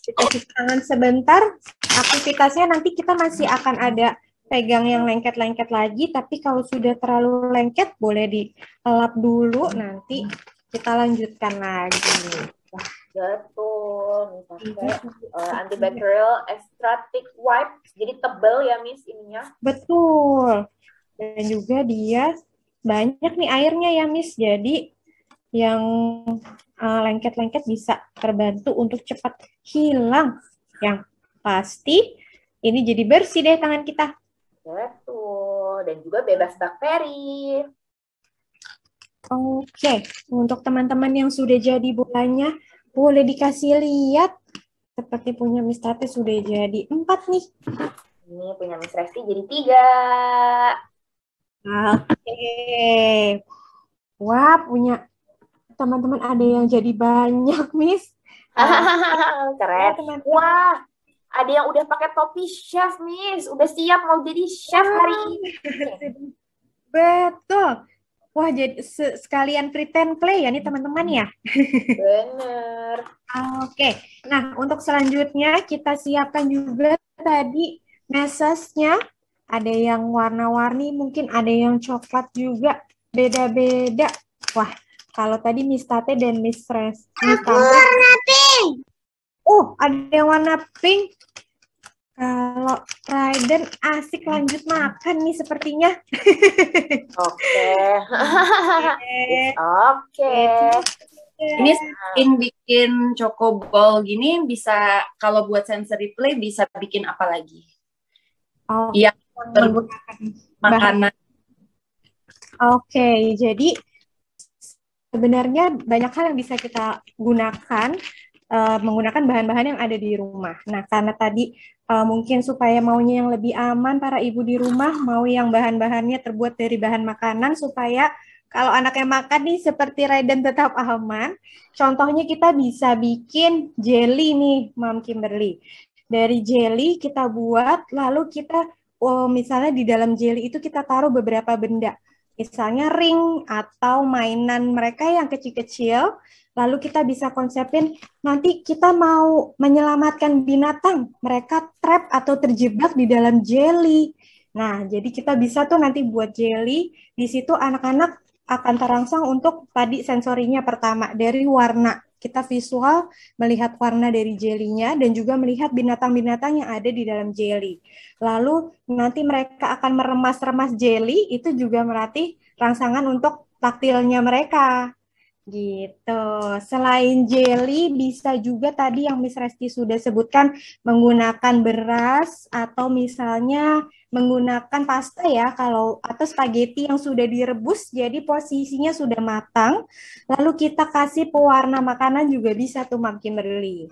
Kita cuci tangan sebentar. Aktivitasnya nanti kita masih akan ada pegang yang lengket-lengket lagi, tapi kalau sudah terlalu lengket boleh dielap dulu, nanti kita lanjutkan lagi. Betul. Nih pakai eh, antibacterial extractive wipe. Jadi tebel ya Miss ininya. betul. Dan juga dia banyak nih airnya ya, Miss. Jadi yang uh, lengket-lengket bisa terbantu untuk cepat hilang. Yang pasti ini jadi bersih deh tangan kita. Betul. Dan juga bebas bakteri. Oke, untuk teman-teman yang sudah jadi bolanya, boleh dikasih lihat. Seperti punya Miss Tate sudah jadi empat nih. Ini punya Miss Resti jadi tiga. Oke. Wah, punya teman-teman ada yang jadi banyak, Miss. Keren. Wah, ada yang udah pakai topi chef, Miss. Udah siap mau jadi chef hari ini. Betul. Wah, jadi se- sekalian pretend play ya nih teman-teman ya. Bener. Oke, nah untuk selanjutnya kita siapkan juga tadi message-nya. Ada yang warna-warni, mungkin ada yang coklat juga, beda-beda. Wah, kalau tadi Miss Tate dan Miss Res. Miss Tate. Warna pink. Oh, ada yang warna pink. Kalau Raiden asik lanjut makan nih sepertinya. Oke. Oke. Ini selain bikin choco ball gini bisa kalau buat sensory play bisa bikin apa lagi? Oh, Yang menggunakan makanan. Oke, jadi sebenarnya banyak hal yang bisa kita gunakan eh, menggunakan bahan-bahan yang ada di rumah. Nah, karena tadi eh, mungkin supaya maunya yang lebih aman para ibu di rumah, mau yang bahan-bahannya terbuat dari bahan makanan supaya kalau anaknya makan nih seperti Raiden tetap aman. Contohnya kita bisa bikin jelly nih, Mam Kimberly. Dari jelly kita buat, lalu kita oh, misalnya di dalam jelly itu kita taruh beberapa benda misalnya ring atau mainan mereka yang kecil-kecil, lalu kita bisa konsepin nanti kita mau menyelamatkan binatang, mereka trap atau terjebak di dalam jelly. Nah, jadi kita bisa tuh nanti buat jelly, di situ anak-anak akan terangsang untuk tadi sensorinya pertama dari warna. Kita visual melihat warna dari jelinya dan juga melihat binatang-binatang yang ada di dalam jelly. Lalu nanti mereka akan meremas-remas jelly, itu juga melatih rangsangan untuk taktilnya mereka. Gitu. Selain jelly, bisa juga tadi yang Miss Resti sudah sebutkan menggunakan beras atau misalnya menggunakan pasta ya kalau atau spaghetti yang sudah direbus jadi posisinya sudah matang. Lalu kita kasih pewarna makanan juga bisa tuh Mam Kimberly.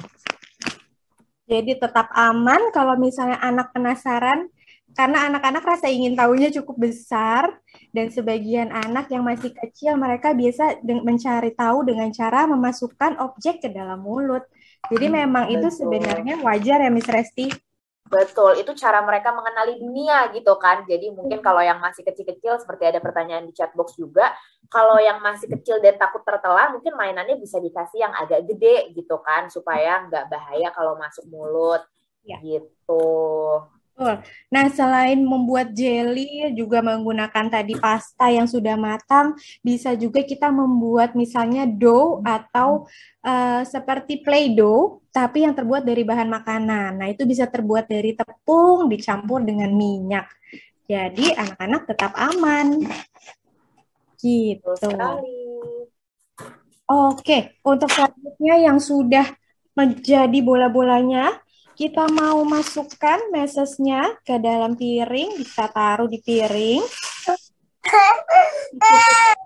Jadi tetap aman kalau misalnya anak penasaran karena anak-anak rasa ingin tahunya cukup besar dan sebagian anak yang masih kecil mereka biasa mencari tahu dengan cara memasukkan objek ke dalam mulut. Jadi memang itu betul. sebenarnya wajar ya Miss Resti. Betul, itu cara mereka mengenali dunia gitu kan. Jadi mungkin kalau yang masih kecil-kecil seperti ada pertanyaan di chat box juga, kalau yang masih kecil dan takut tertelan, mungkin mainannya bisa dikasih yang agak gede gitu kan, supaya nggak bahaya kalau masuk mulut. Gitu. Betul. Nah, selain membuat jelly, juga menggunakan tadi pasta yang sudah matang, bisa juga kita membuat misalnya dough atau eh, seperti play-doh, tapi yang terbuat dari bahan makanan. Nah, itu bisa terbuat dari tepung, dicampur dengan minyak. Jadi, anak-anak tetap aman. Gitu. Oke, untuk selanjutnya yang sudah menjadi bola-bolanya, kita mau masukkan mesesnya ke dalam piring, bisa taruh di piring.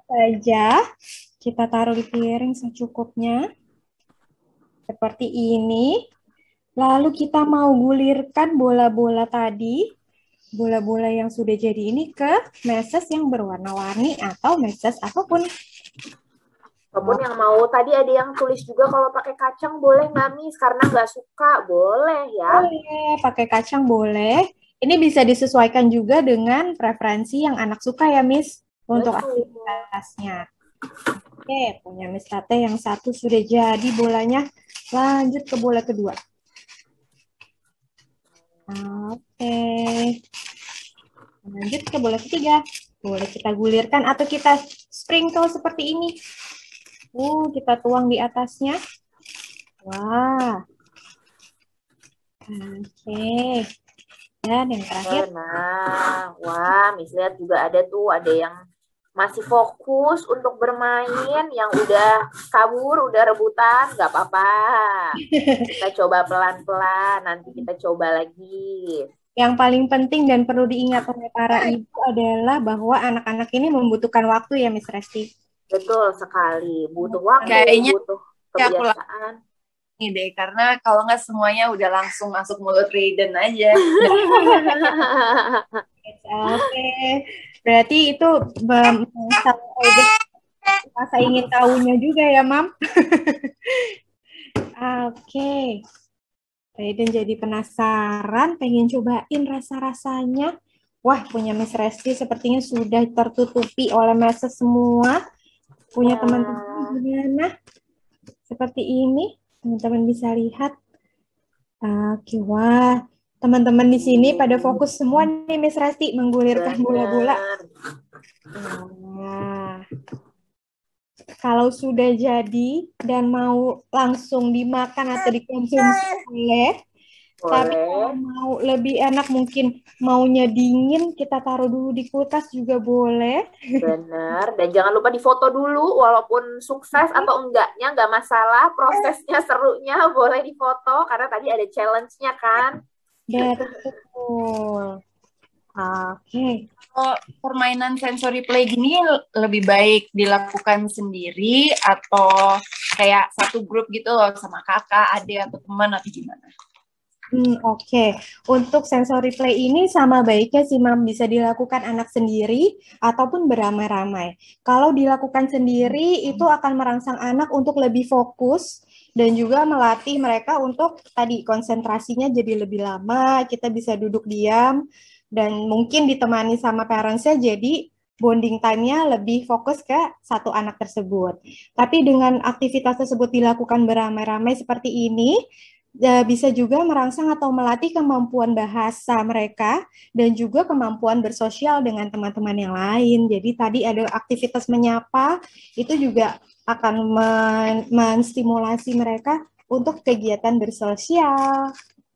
Saja, kita taruh di piring secukupnya. Seperti ini. Lalu kita mau gulirkan bola-bola tadi, bola-bola yang sudah jadi ini ke meses yang berwarna-warni atau meses apa pun. Walaupun yang mau tadi ada yang tulis juga kalau pakai kacang boleh nggak Miss? Karena nggak suka, boleh ya. Boleh, pakai kacang boleh. Ini bisa disesuaikan juga dengan preferensi yang anak suka ya, Miss, untuk Betul. aktivitasnya. Oke, punya Miss Tate yang satu sudah jadi bolanya. Lanjut ke bola kedua. Oke. Lanjut ke bola ketiga. Boleh kita gulirkan atau kita sprinkle seperti ini. Uh, kita tuang di atasnya. Wah. Oke. Dan yang terakhir. Nah, wah, Miss lihat juga ada tuh, ada yang masih fokus untuk bermain, yang udah kabur, udah rebutan, nggak apa-apa. Kita coba pelan-pelan, nanti kita coba lagi. Yang paling penting dan perlu diingat oleh para ibu adalah bahwa anak-anak ini membutuhkan waktu ya, Miss Resti. Betul sekali, butuh waktu, Kayaknya butuh kebiasaan. Ini deh, karena kalau nggak semuanya udah langsung masuk mulut Raiden aja. Oke, berarti itu rasa ingin tahunya juga ya, Mam. Oke. Raiden jadi penasaran, pengen cobain rasa-rasanya. Wah, punya Miss Resti sepertinya sudah tertutupi oleh meses semua. Punya teman-teman gimana? Seperti ini, teman-teman bisa lihat. Oke, wah. Teman-teman di sini pada fokus semua nih Miss Resti menggulirkan bola-bola. Nah, kalau sudah jadi dan mau langsung dimakan atau dikonsumsi boleh. Tapi kalau mau lebih enak mungkin maunya dingin kita taruh dulu di kulkas juga boleh. Bener, dan jangan lupa difoto dulu walaupun sukses atau enggaknya nggak masalah, prosesnya serunya boleh difoto karena tadi ada challenge-nya kan. Betul. Oke. Kalau permainan sensory play gini lebih baik dilakukan sendiri atau kayak satu grup gitu loh sama kakak, adik atau teman atau gimana? Hmm, Oke, untuk sensory play ini sama baiknya sih, Mam, bisa dilakukan anak sendiri ataupun beramai-ramai. Kalau dilakukan sendiri, itu akan merangsang anak untuk lebih fokus dan juga melatih mereka untuk tadi konsentrasinya jadi lebih lama, kita bisa duduk diam, dan mungkin ditemani sama parentsnya jadi bonding time-nya lebih fokus ke satu anak tersebut. Tapi dengan aktivitas tersebut dilakukan beramai-ramai seperti ini, bisa juga merangsang atau melatih kemampuan bahasa mereka dan juga kemampuan bersosial dengan teman-teman yang lain. Jadi tadi ada aktivitas menyapa, itu juga akan men- menstimulasi mereka untuk kegiatan bersosial.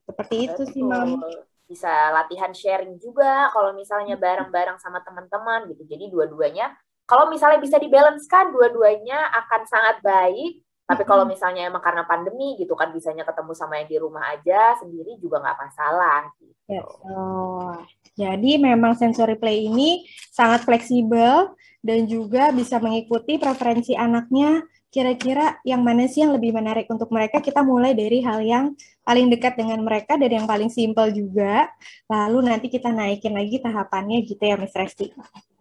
Seperti itu sih, Mam. Bisa latihan sharing juga kalau misalnya bareng-bareng sama teman-teman gitu. Jadi dua-duanya kalau misalnya bisa dibalancekan dua-duanya akan sangat baik. Tapi kalau misalnya emang karena pandemi gitu kan bisanya ketemu sama yang di rumah aja sendiri juga nggak masalah. Gitu. Ya, oh. Jadi memang sensory play ini sangat fleksibel dan juga bisa mengikuti preferensi anaknya. Kira-kira yang mana sih yang lebih menarik untuk mereka? Kita mulai dari hal yang paling dekat dengan mereka dan yang paling simpel juga. Lalu nanti kita naikin lagi tahapannya gitu ya, Miss Resti.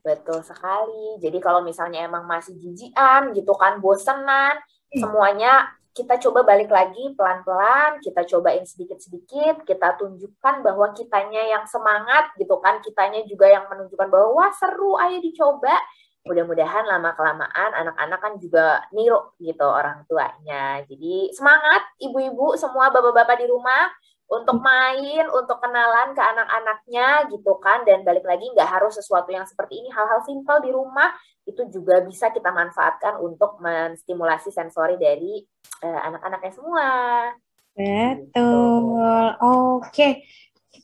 Betul sekali. Jadi kalau misalnya emang masih jijian gitu kan, bosenan, semuanya kita coba balik lagi pelan-pelan, kita cobain sedikit-sedikit, kita tunjukkan bahwa kitanya yang semangat gitu kan, kitanya juga yang menunjukkan bahwa seru, ayo dicoba. Mudah-mudahan lama-kelamaan anak-anak kan juga niru gitu orang tuanya. Jadi semangat ibu-ibu semua bapak-bapak di rumah untuk main, untuk kenalan ke anak-anaknya gitu kan. Dan balik lagi nggak harus sesuatu yang seperti ini, hal-hal simpel di rumah itu juga bisa kita manfaatkan untuk menstimulasi sensori dari eh, anak-anaknya semua. Betul. Oke.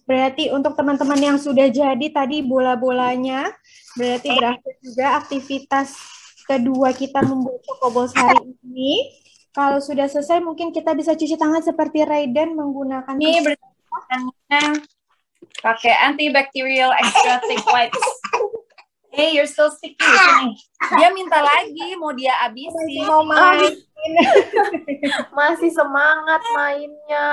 Berarti untuk teman-teman yang sudah jadi tadi bola-bolanya, berarti berakhir juga aktivitas kedua kita membuat Chocobos hari ini. Kalau sudah selesai, mungkin kita bisa cuci tangan seperti Raiden menggunakan tisu. tangannya pakai antibacterial extra thick wipes. Hey, you're still sticky sini. Dia minta lagi, mau dia abisin. Mau main. Masih semangat mainnya.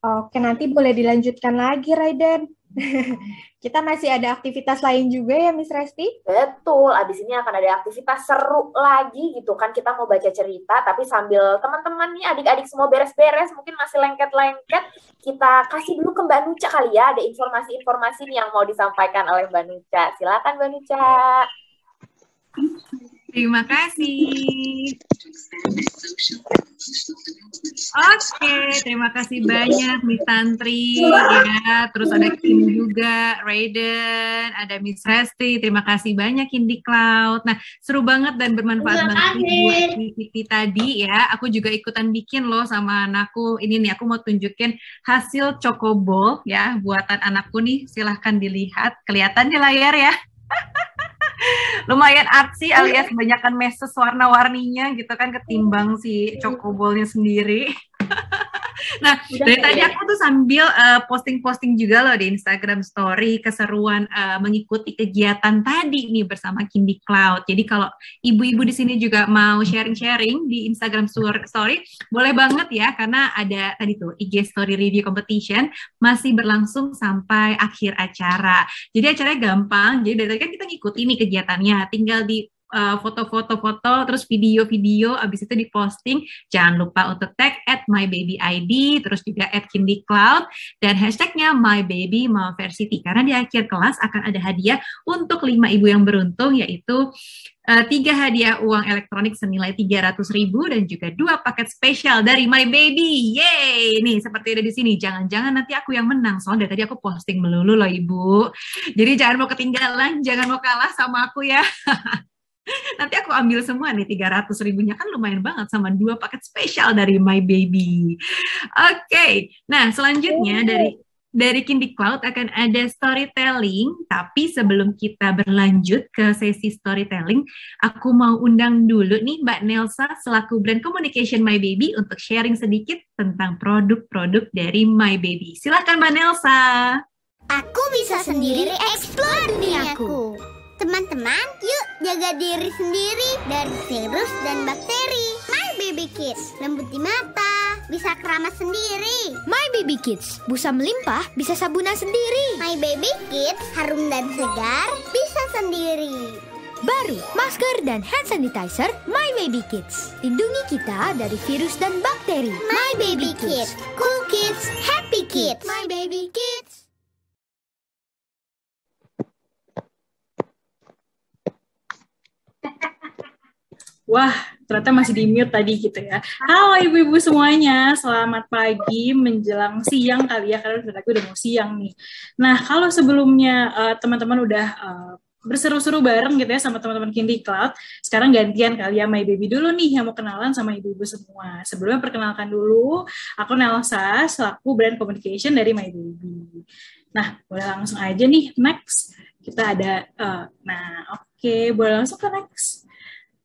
Oke, nanti boleh dilanjutkan lagi, Raiden. Kita masih ada aktivitas lain juga ya, Miss Resti? Betul, abis ini akan ada aktivitas seru lagi gitu kan. Kita mau baca cerita, tapi sambil teman-teman nih adik-adik semua beres-beres, mungkin masih lengket-lengket, kita kasih dulu ke Mbak Nuca kali ya, ada informasi-informasi yang mau disampaikan oleh Mbak Nuca. Silakan Mbak Nuca. Terima kasih. Oke, terima kasih banyak Miss Tantri ya. Terus ada Kim juga, Raiden, ada Miss Resti. Terima kasih banyak Cindy Cloud. Nah, seru banget dan bermanfaat Terima banget buat activity tadi ya. Aku juga ikutan bikin loh sama anakku. Ini nih aku mau tunjukin hasil Chocobo ya buatan anakku nih. Silahkan dilihat. Kelihatan di layar ya. lumayan artsy alias banyakkan meses warna-warninya gitu kan ketimbang si chocobolnya sendiri. nah, dari tadi aku tuh sambil eh, posting-posting juga loh di Instagram Story keseruan eh, mengikuti kegiatan tadi nih bersama Kindi Cloud. Jadi kalau ibu-ibu di sini juga mau sharing-sharing di Instagram Story, boleh banget ya karena ada tadi tuh IG Story Review Competition masih berlangsung sampai akhir acara. Jadi acaranya gampang. Jadi dari tadi kan kita ngikutin nih kegiatannya, tinggal di uh, foto-foto-foto, terus video-video, abis itu diposting. Jangan lupa untuk tag at mybabyid, terus juga at Kindy Cloud, dan hashtagnya mybabymalversity. Karena di akhir kelas akan ada hadiah untuk lima ibu yang beruntung, yaitu uh, tiga hadiah uang elektronik senilai 300 ribu dan juga dua paket spesial dari My Baby. Yeay! Nih, seperti ada di sini. Jangan-jangan nanti aku yang menang. Soalnya dari tadi aku posting melulu loh, Ibu. Jadi jangan mau ketinggalan, jangan mau kalah sama aku ya. Nanti aku ambil semua nih 300 ribunya kan lumayan banget sama dua paket spesial dari My Baby. Oke, okay. nah selanjutnya dari dari Kindy Cloud akan ada storytelling, tapi sebelum kita berlanjut ke sesi storytelling, aku mau undang dulu nih Mbak Nelsa selaku brand communication My Baby untuk sharing sedikit tentang produk-produk dari My Baby. Silahkan Mbak Nelsa. Aku bisa sendiri explore duniaku. Teman-teman, yuk jaga diri sendiri dari virus dan bakteri. My Baby Kids, lembut di mata, bisa keramas sendiri. My Baby Kids, busa melimpah, bisa sabunan sendiri. My Baby Kids, harum dan segar, bisa sendiri. Baru, masker dan hand sanitizer My Baby Kids. Lindungi kita dari virus dan bakteri. My Baby Kids, cool kids, happy kids. My Baby Kids. Wah, ternyata masih di mute tadi gitu ya. Halo ibu-ibu semuanya, selamat pagi menjelang siang kali ya, karena lagi udah mau siang nih. Nah, kalau sebelumnya uh, teman-teman udah uh, berseru-seru bareng gitu ya sama teman-teman Kindy Cloud, sekarang gantian kali ya My Baby dulu nih yang mau kenalan sama ibu-ibu semua. Sebelumnya perkenalkan dulu, aku Nelsa, selaku brand communication dari My Baby. Nah, boleh langsung aja nih, next. Kita ada, uh, nah oke, okay, boleh langsung ke next.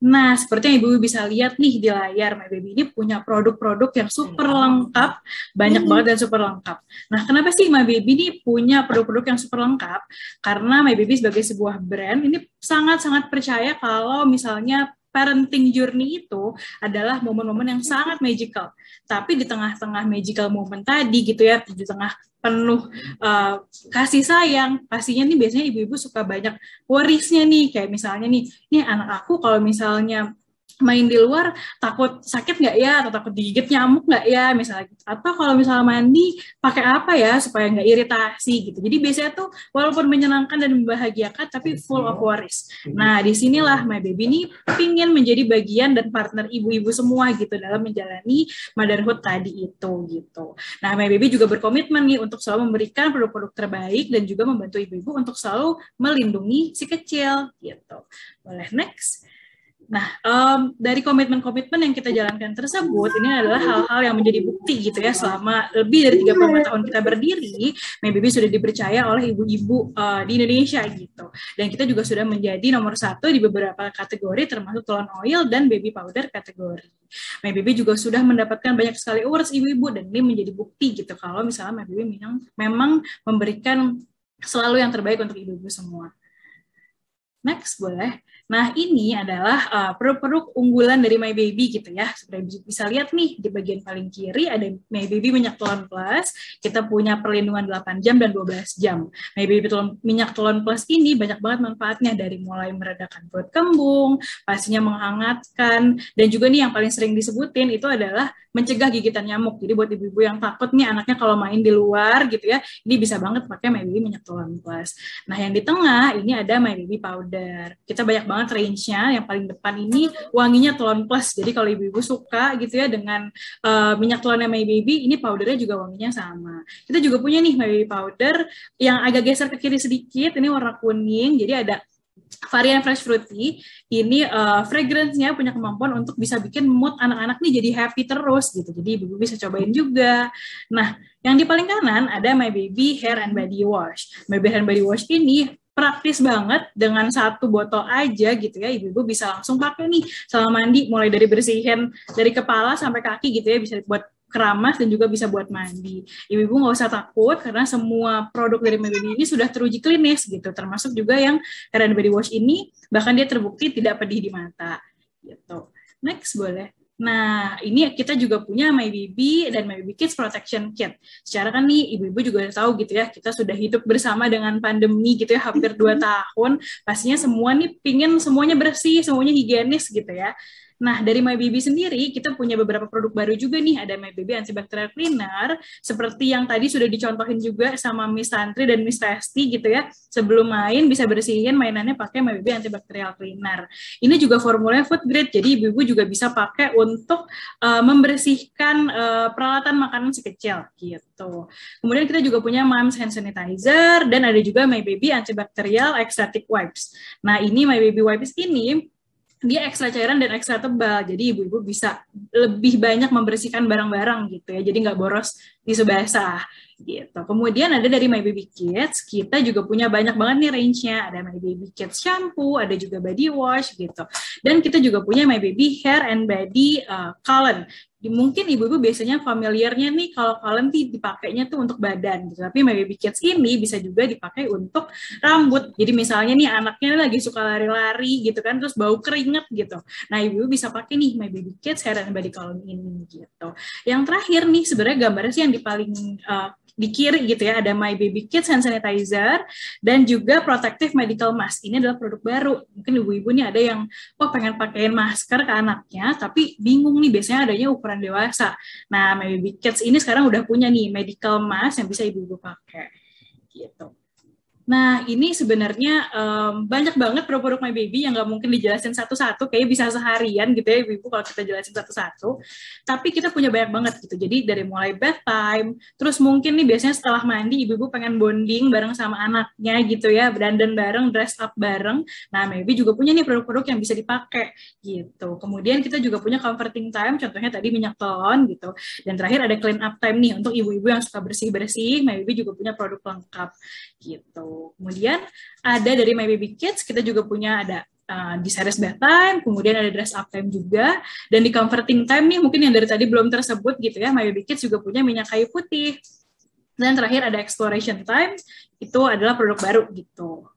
Nah, seperti yang Ibu bisa lihat nih di layar, My Baby ini punya produk-produk yang super lengkap, banyak banget dan super lengkap. Nah, kenapa sih My Baby ini punya produk-produk yang super lengkap? Karena My Baby sebagai sebuah brand ini sangat-sangat percaya kalau misalnya parenting journey itu adalah momen-momen yang sangat magical. Tapi di tengah-tengah magical moment tadi gitu ya, di tengah penuh uh, kasih sayang, pastinya nih biasanya ibu-ibu suka banyak worriesnya nih, kayak misalnya nih, nih anak aku kalau misalnya main di luar takut sakit nggak ya? Atau takut digigit nyamuk nggak ya? Misalnya gitu. atau kalau misalnya mandi pakai apa ya supaya nggak iritasi gitu. Jadi biasanya tuh walaupun menyenangkan dan membahagiakan tapi full of worries. Nah di sinilah my baby ini pingin menjadi bagian dan partner ibu-ibu semua gitu dalam menjalani motherhood tadi itu gitu. Nah my baby juga berkomitmen nih untuk selalu memberikan produk-produk terbaik dan juga membantu ibu-ibu untuk selalu melindungi si kecil gitu. Boleh next Nah, um, dari komitmen-komitmen yang kita jalankan tersebut, ini adalah hal-hal yang menjadi bukti gitu ya, selama lebih dari 35 tahun kita berdiri, Maybaby sudah dipercaya oleh ibu-ibu uh, di Indonesia gitu. Dan kita juga sudah menjadi nomor satu di beberapa kategori, termasuk telon oil dan baby powder kategori. Maybaby juga sudah mendapatkan banyak sekali awards ibu-ibu, dan ini menjadi bukti gitu, kalau misalnya Maybaby memang, memang memberikan selalu yang terbaik untuk ibu-ibu semua. Next, boleh. Nah, ini adalah uh, produk-produk unggulan dari My Baby gitu ya. Seperti bisa lihat nih di bagian paling kiri ada My Baby minyak telon plus. Kita punya perlindungan 8 jam dan 12 jam. My Baby telon, minyak telon plus ini banyak banget manfaatnya dari mulai meredakan perut kembung, pastinya menghangatkan, dan juga nih yang paling sering disebutin itu adalah mencegah gigitan nyamuk. Jadi buat ibu-ibu yang takut nih anaknya kalau main di luar gitu ya, ini bisa banget pakai My Baby minyak telon plus. Nah, yang di tengah ini ada My Baby powder. Kita banyak banget range-nya. Yang paling depan ini wanginya telon plus. Jadi kalau ibu-ibu suka gitu ya dengan uh, minyak telonnya My Baby, ini powdernya juga wanginya sama. Kita juga punya nih My Baby powder yang agak geser ke kiri sedikit. Ini warna kuning. Jadi ada varian fresh fruity ini uh, fragrance-nya punya kemampuan untuk bisa bikin mood anak-anak nih jadi happy terus gitu. Jadi ibu bisa cobain juga. Nah, yang di paling kanan ada My Baby Hair and Body Wash. My Baby Hair and Body Wash ini praktis banget dengan satu botol aja gitu ya ibu-ibu bisa langsung pakai nih selama mandi mulai dari bersihin dari kepala sampai kaki gitu ya bisa buat keramas dan juga bisa buat mandi. Ibu-ibu nggak usah takut karena semua produk dari Baby ini sudah teruji klinis gitu, termasuk juga yang and body wash ini bahkan dia terbukti tidak pedih di mata gitu. Next boleh. Nah, ini kita juga punya My Baby dan My Baby Kids Protection Kit. Secara kan nih, ibu-ibu juga tahu gitu ya, kita sudah hidup bersama dengan pandemi gitu ya, hampir 2 tahun. Pastinya semua nih pingin semuanya bersih, semuanya higienis gitu ya. Nah, dari My Baby sendiri, kita punya beberapa produk baru juga nih. Ada My Baby Antibacterial Cleaner, seperti yang tadi sudah dicontohin juga sama Miss Tantri dan Miss Resti gitu ya. Sebelum main, bisa bersihin mainannya pakai My Baby Antibacterial Cleaner. Ini juga formulanya food grade, jadi ibu-ibu juga bisa pakai untuk uh, membersihkan uh, peralatan makanan si kecil gitu. Kemudian kita juga punya Moms Hand Sanitizer, dan ada juga My Baby Antibacterial Extratic Wipes. Nah, ini My Baby Wipes ini dia ekstra cairan dan ekstra tebal, jadi ibu-ibu bisa lebih banyak membersihkan barang-barang gitu ya, jadi nggak boros di basah gitu. Kemudian ada dari My Baby Kids, kita juga punya banyak banget nih range-nya. Ada My Baby Kids shampoo, ada juga body wash gitu. Dan kita juga punya My Baby Hair and Body uh, Color mungkin ibu-ibu biasanya familiarnya nih kalau kalian dipakainya tuh untuk badan gitu. Tapi Baby Kids ini bisa juga dipakai untuk rambut. Jadi misalnya nih anaknya lagi suka lari-lari gitu kan terus bau keringet gitu. Nah, ibu-ibu bisa pakai nih My Baby Kids Hair and Body Column ini gitu. Yang terakhir nih sebenarnya gambarnya sih yang di paling uh, di kiri gitu ya ada My Baby Kids Hand Sanitizer dan juga Protective Medical Mask. Ini adalah produk baru. Mungkin ibu-ibu nih ada yang oh pengen pakein masker ke anaknya tapi bingung nih biasanya adanya ukuran dewasa. Nah, My Baby Kids ini sekarang udah punya nih medical mask yang bisa ibu-ibu pakai. Gitu. Nah, ini sebenarnya um, banyak banget produk-produk My Baby yang nggak mungkin dijelasin satu-satu, kayak bisa seharian gitu ya ibu-ibu kalau kita jelasin satu-satu. Tapi kita punya banyak banget gitu. Jadi dari mulai bedtime, terus mungkin nih biasanya setelah mandi ibu-ibu pengen bonding bareng sama anaknya gitu ya, dandan bareng, dress up bareng. Nah, My Baby juga punya nih produk-produk yang bisa dipakai gitu. Kemudian kita juga punya comforting time, contohnya tadi minyak telon gitu. Dan terakhir ada clean up time nih untuk ibu-ibu yang suka bersih-bersih, My Baby juga punya produk lengkap gitu. Kemudian ada dari My Baby Kids, kita juga punya ada uh, di series bedtime, kemudian ada dress up time juga, dan di comforting time nih mungkin yang dari tadi belum tersebut gitu ya, My Baby Kids juga punya minyak kayu putih. Dan terakhir ada exploration time, itu adalah produk baru gitu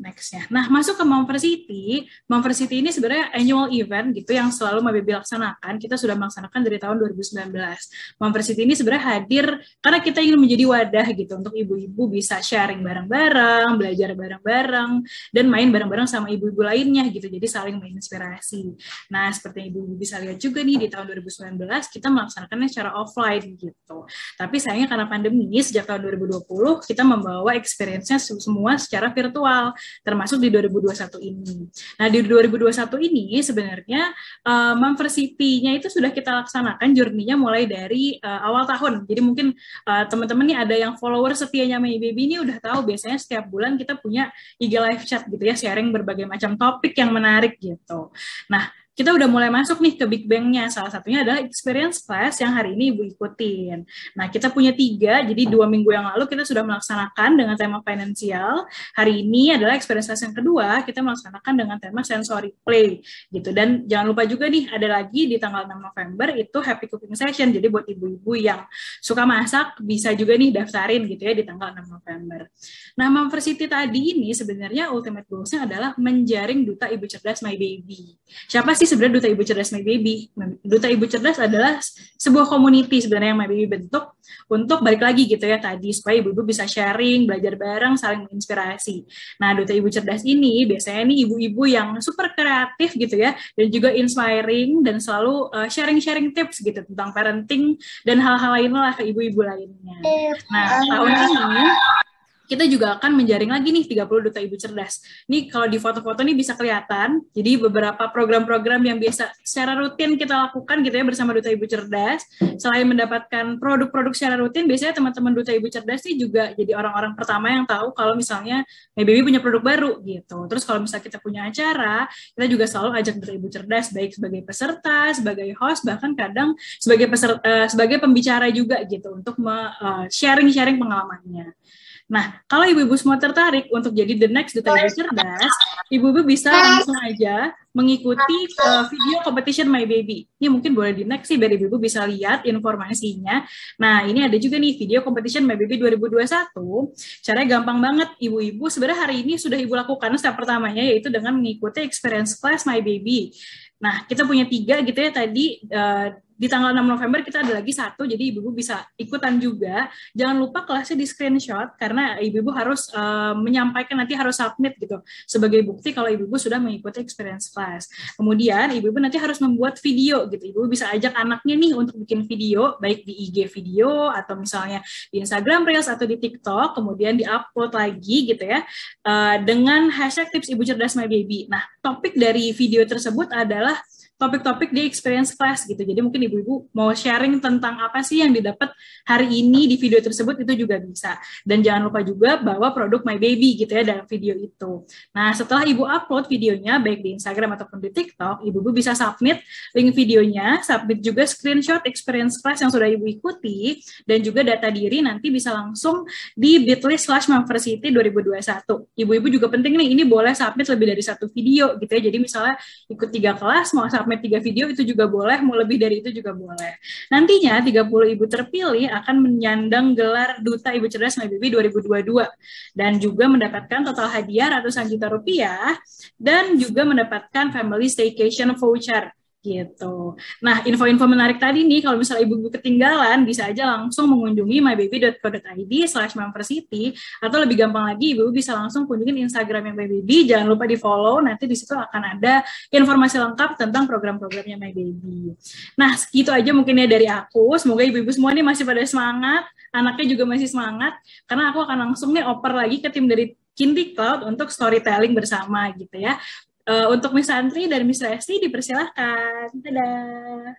nextnya. Nah, masuk ke Momversity. Momversity ini sebenarnya annual event gitu yang selalu Mabibi laksanakan. Kita sudah melaksanakan dari tahun 2019. Momversity ini sebenarnya hadir karena kita ingin menjadi wadah gitu untuk ibu-ibu bisa sharing bareng-bareng, belajar bareng-bareng, dan main bareng-bareng sama ibu-ibu lainnya gitu. Jadi saling menginspirasi. Nah, seperti ibu-ibu bisa lihat juga nih di tahun 2019 kita melaksanakannya secara offline gitu. Tapi sayangnya karena pandemi sejak tahun 2020 kita membawa experience-nya semua secara virtual termasuk di 2021 ini. Nah, di 2021 ini sebenarnya uh, itu sudah kita laksanakan journey-nya mulai dari uh, awal tahun. Jadi mungkin uh, teman-teman nih ada yang follower setianya My Baby ini udah tahu biasanya setiap bulan kita punya IG live chat gitu ya, sharing berbagai macam topik yang menarik gitu. Nah, kita udah mulai masuk nih ke Big Bang-nya. Salah satunya adalah experience class yang hari ini Ibu ikutin. Nah, kita punya tiga, jadi dua minggu yang lalu kita sudah melaksanakan dengan tema finansial. Hari ini adalah experience class yang kedua, kita melaksanakan dengan tema sensory play. gitu. Dan jangan lupa juga nih, ada lagi di tanggal 6 November itu happy cooking session. Jadi buat ibu-ibu yang suka masak, bisa juga nih daftarin gitu ya di tanggal 6 November. Nah, Memversity tadi ini sebenarnya ultimate goals-nya adalah menjaring duta ibu cerdas My Baby. Siapa sih sebenarnya Duta Ibu Cerdas My Baby. Duta Ibu Cerdas adalah sebuah community sebenarnya yang My Baby bentuk untuk balik lagi gitu ya tadi supaya ibu-ibu bisa sharing, belajar bareng, saling menginspirasi. Nah, Duta Ibu Cerdas ini biasanya nih ibu-ibu yang super kreatif gitu ya dan juga inspiring dan selalu uh, sharing-sharing tips gitu tentang parenting dan hal-hal lain lah ke ibu-ibu lainnya. Nah, tahun ini kita juga akan menjaring lagi nih 30 duta ibu cerdas. Nih kalau di foto-foto nih bisa kelihatan, jadi beberapa program-program yang biasa secara rutin kita lakukan gitu ya bersama duta ibu cerdas. Selain mendapatkan produk-produk secara rutin, biasanya teman-teman duta ibu cerdas sih juga jadi orang-orang pertama yang tahu kalau misalnya Baby punya produk baru gitu. Terus kalau misalnya kita punya acara, kita juga selalu ajak duta ibu cerdas baik sebagai peserta, sebagai host, bahkan kadang sebagai peserta, uh, sebagai pembicara juga gitu untuk uh, sharing-sharing pengalamannya. Nah, kalau ibu-ibu semua tertarik untuk jadi the next duta ibu cerdas, ibu-ibu bisa langsung aja mengikuti uh, video competition My Baby. Ini mungkin boleh di next sih biar ibu-ibu bisa lihat informasinya. Nah, ini ada juga nih video competition My Baby 2021. Caranya gampang banget, ibu-ibu. Sebenarnya hari ini sudah ibu lakukan step pertamanya yaitu dengan mengikuti experience class My Baby Nah, kita punya tiga gitu ya tadi eh, di tanggal 6 November kita ada lagi satu, jadi ibu-ibu bisa ikutan juga. Jangan lupa kelasnya di screenshot karena ibu-ibu harus eh, menyampaikan nanti harus submit gitu sebagai bukti kalau ibu-ibu sudah mengikuti experience class. Kemudian ibu-ibu nanti harus membuat video gitu. Ibu bisa ajak anaknya nih untuk bikin video baik di IG video atau misalnya di Instagram Reels atau di TikTok, kemudian di-upload lagi gitu ya eh, dengan hashtag tips ibu cerdas my baby. Nah, topik dari video tersebut adalah topik-topik di experience class gitu. Jadi mungkin ibu-ibu mau sharing tentang apa sih yang didapat hari ini di video tersebut itu juga bisa. Dan jangan lupa juga bawa produk My Baby gitu ya dalam video itu. Nah, setelah ibu upload videonya baik di Instagram ataupun di TikTok, ibu-ibu bisa submit link videonya, submit juga screenshot experience class yang sudah ibu ikuti dan juga data diri nanti bisa langsung di bit.ly slash Mamversity 2021. Ibu-ibu juga penting nih, ini boleh submit lebih dari satu video gitu ya. Jadi misalnya ikut tiga kelas, mau submit tiga video itu juga boleh, mau lebih dari itu juga boleh. Nantinya 30 ibu terpilih akan menyandang gelar Duta Ibu Cerdas My Baby 2022 dan juga mendapatkan total hadiah ratusan juta rupiah dan juga mendapatkan family staycation voucher gitu. Nah, info-info menarik tadi nih, kalau misalnya ibu-ibu ketinggalan, bisa aja langsung mengunjungi mybaby.co.id slash mampersity, atau lebih gampang lagi, ibu bisa langsung kunjungin Instagram yang My Baby, jangan lupa di follow, nanti di situ akan ada informasi lengkap tentang program-programnya My Baby. Nah, segitu aja mungkin ya dari aku, semoga ibu-ibu semua nih masih pada semangat, anaknya juga masih semangat, karena aku akan langsung nih oper lagi ke tim dari Kinti Cloud untuk storytelling bersama gitu ya. Uh, untuk Miss Antri dan Miss Resti dipersilahkan. Dadah.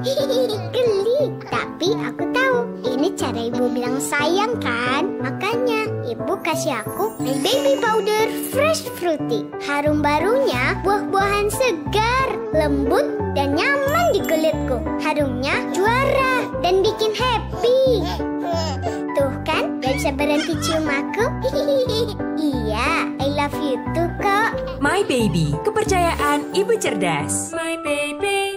Geli, tapi aku tahu ini cara ibu bilang sayang kan? Makanya ibu kasih aku baby powder fresh fruity. Harum barunya buah-buahan segar, lembut dan nyaman di kulitku. Harumnya juara dan bikin happy. Bisa berhenti cium aku. iya, I love you too kok. My Baby, kepercayaan ibu cerdas. My Baby.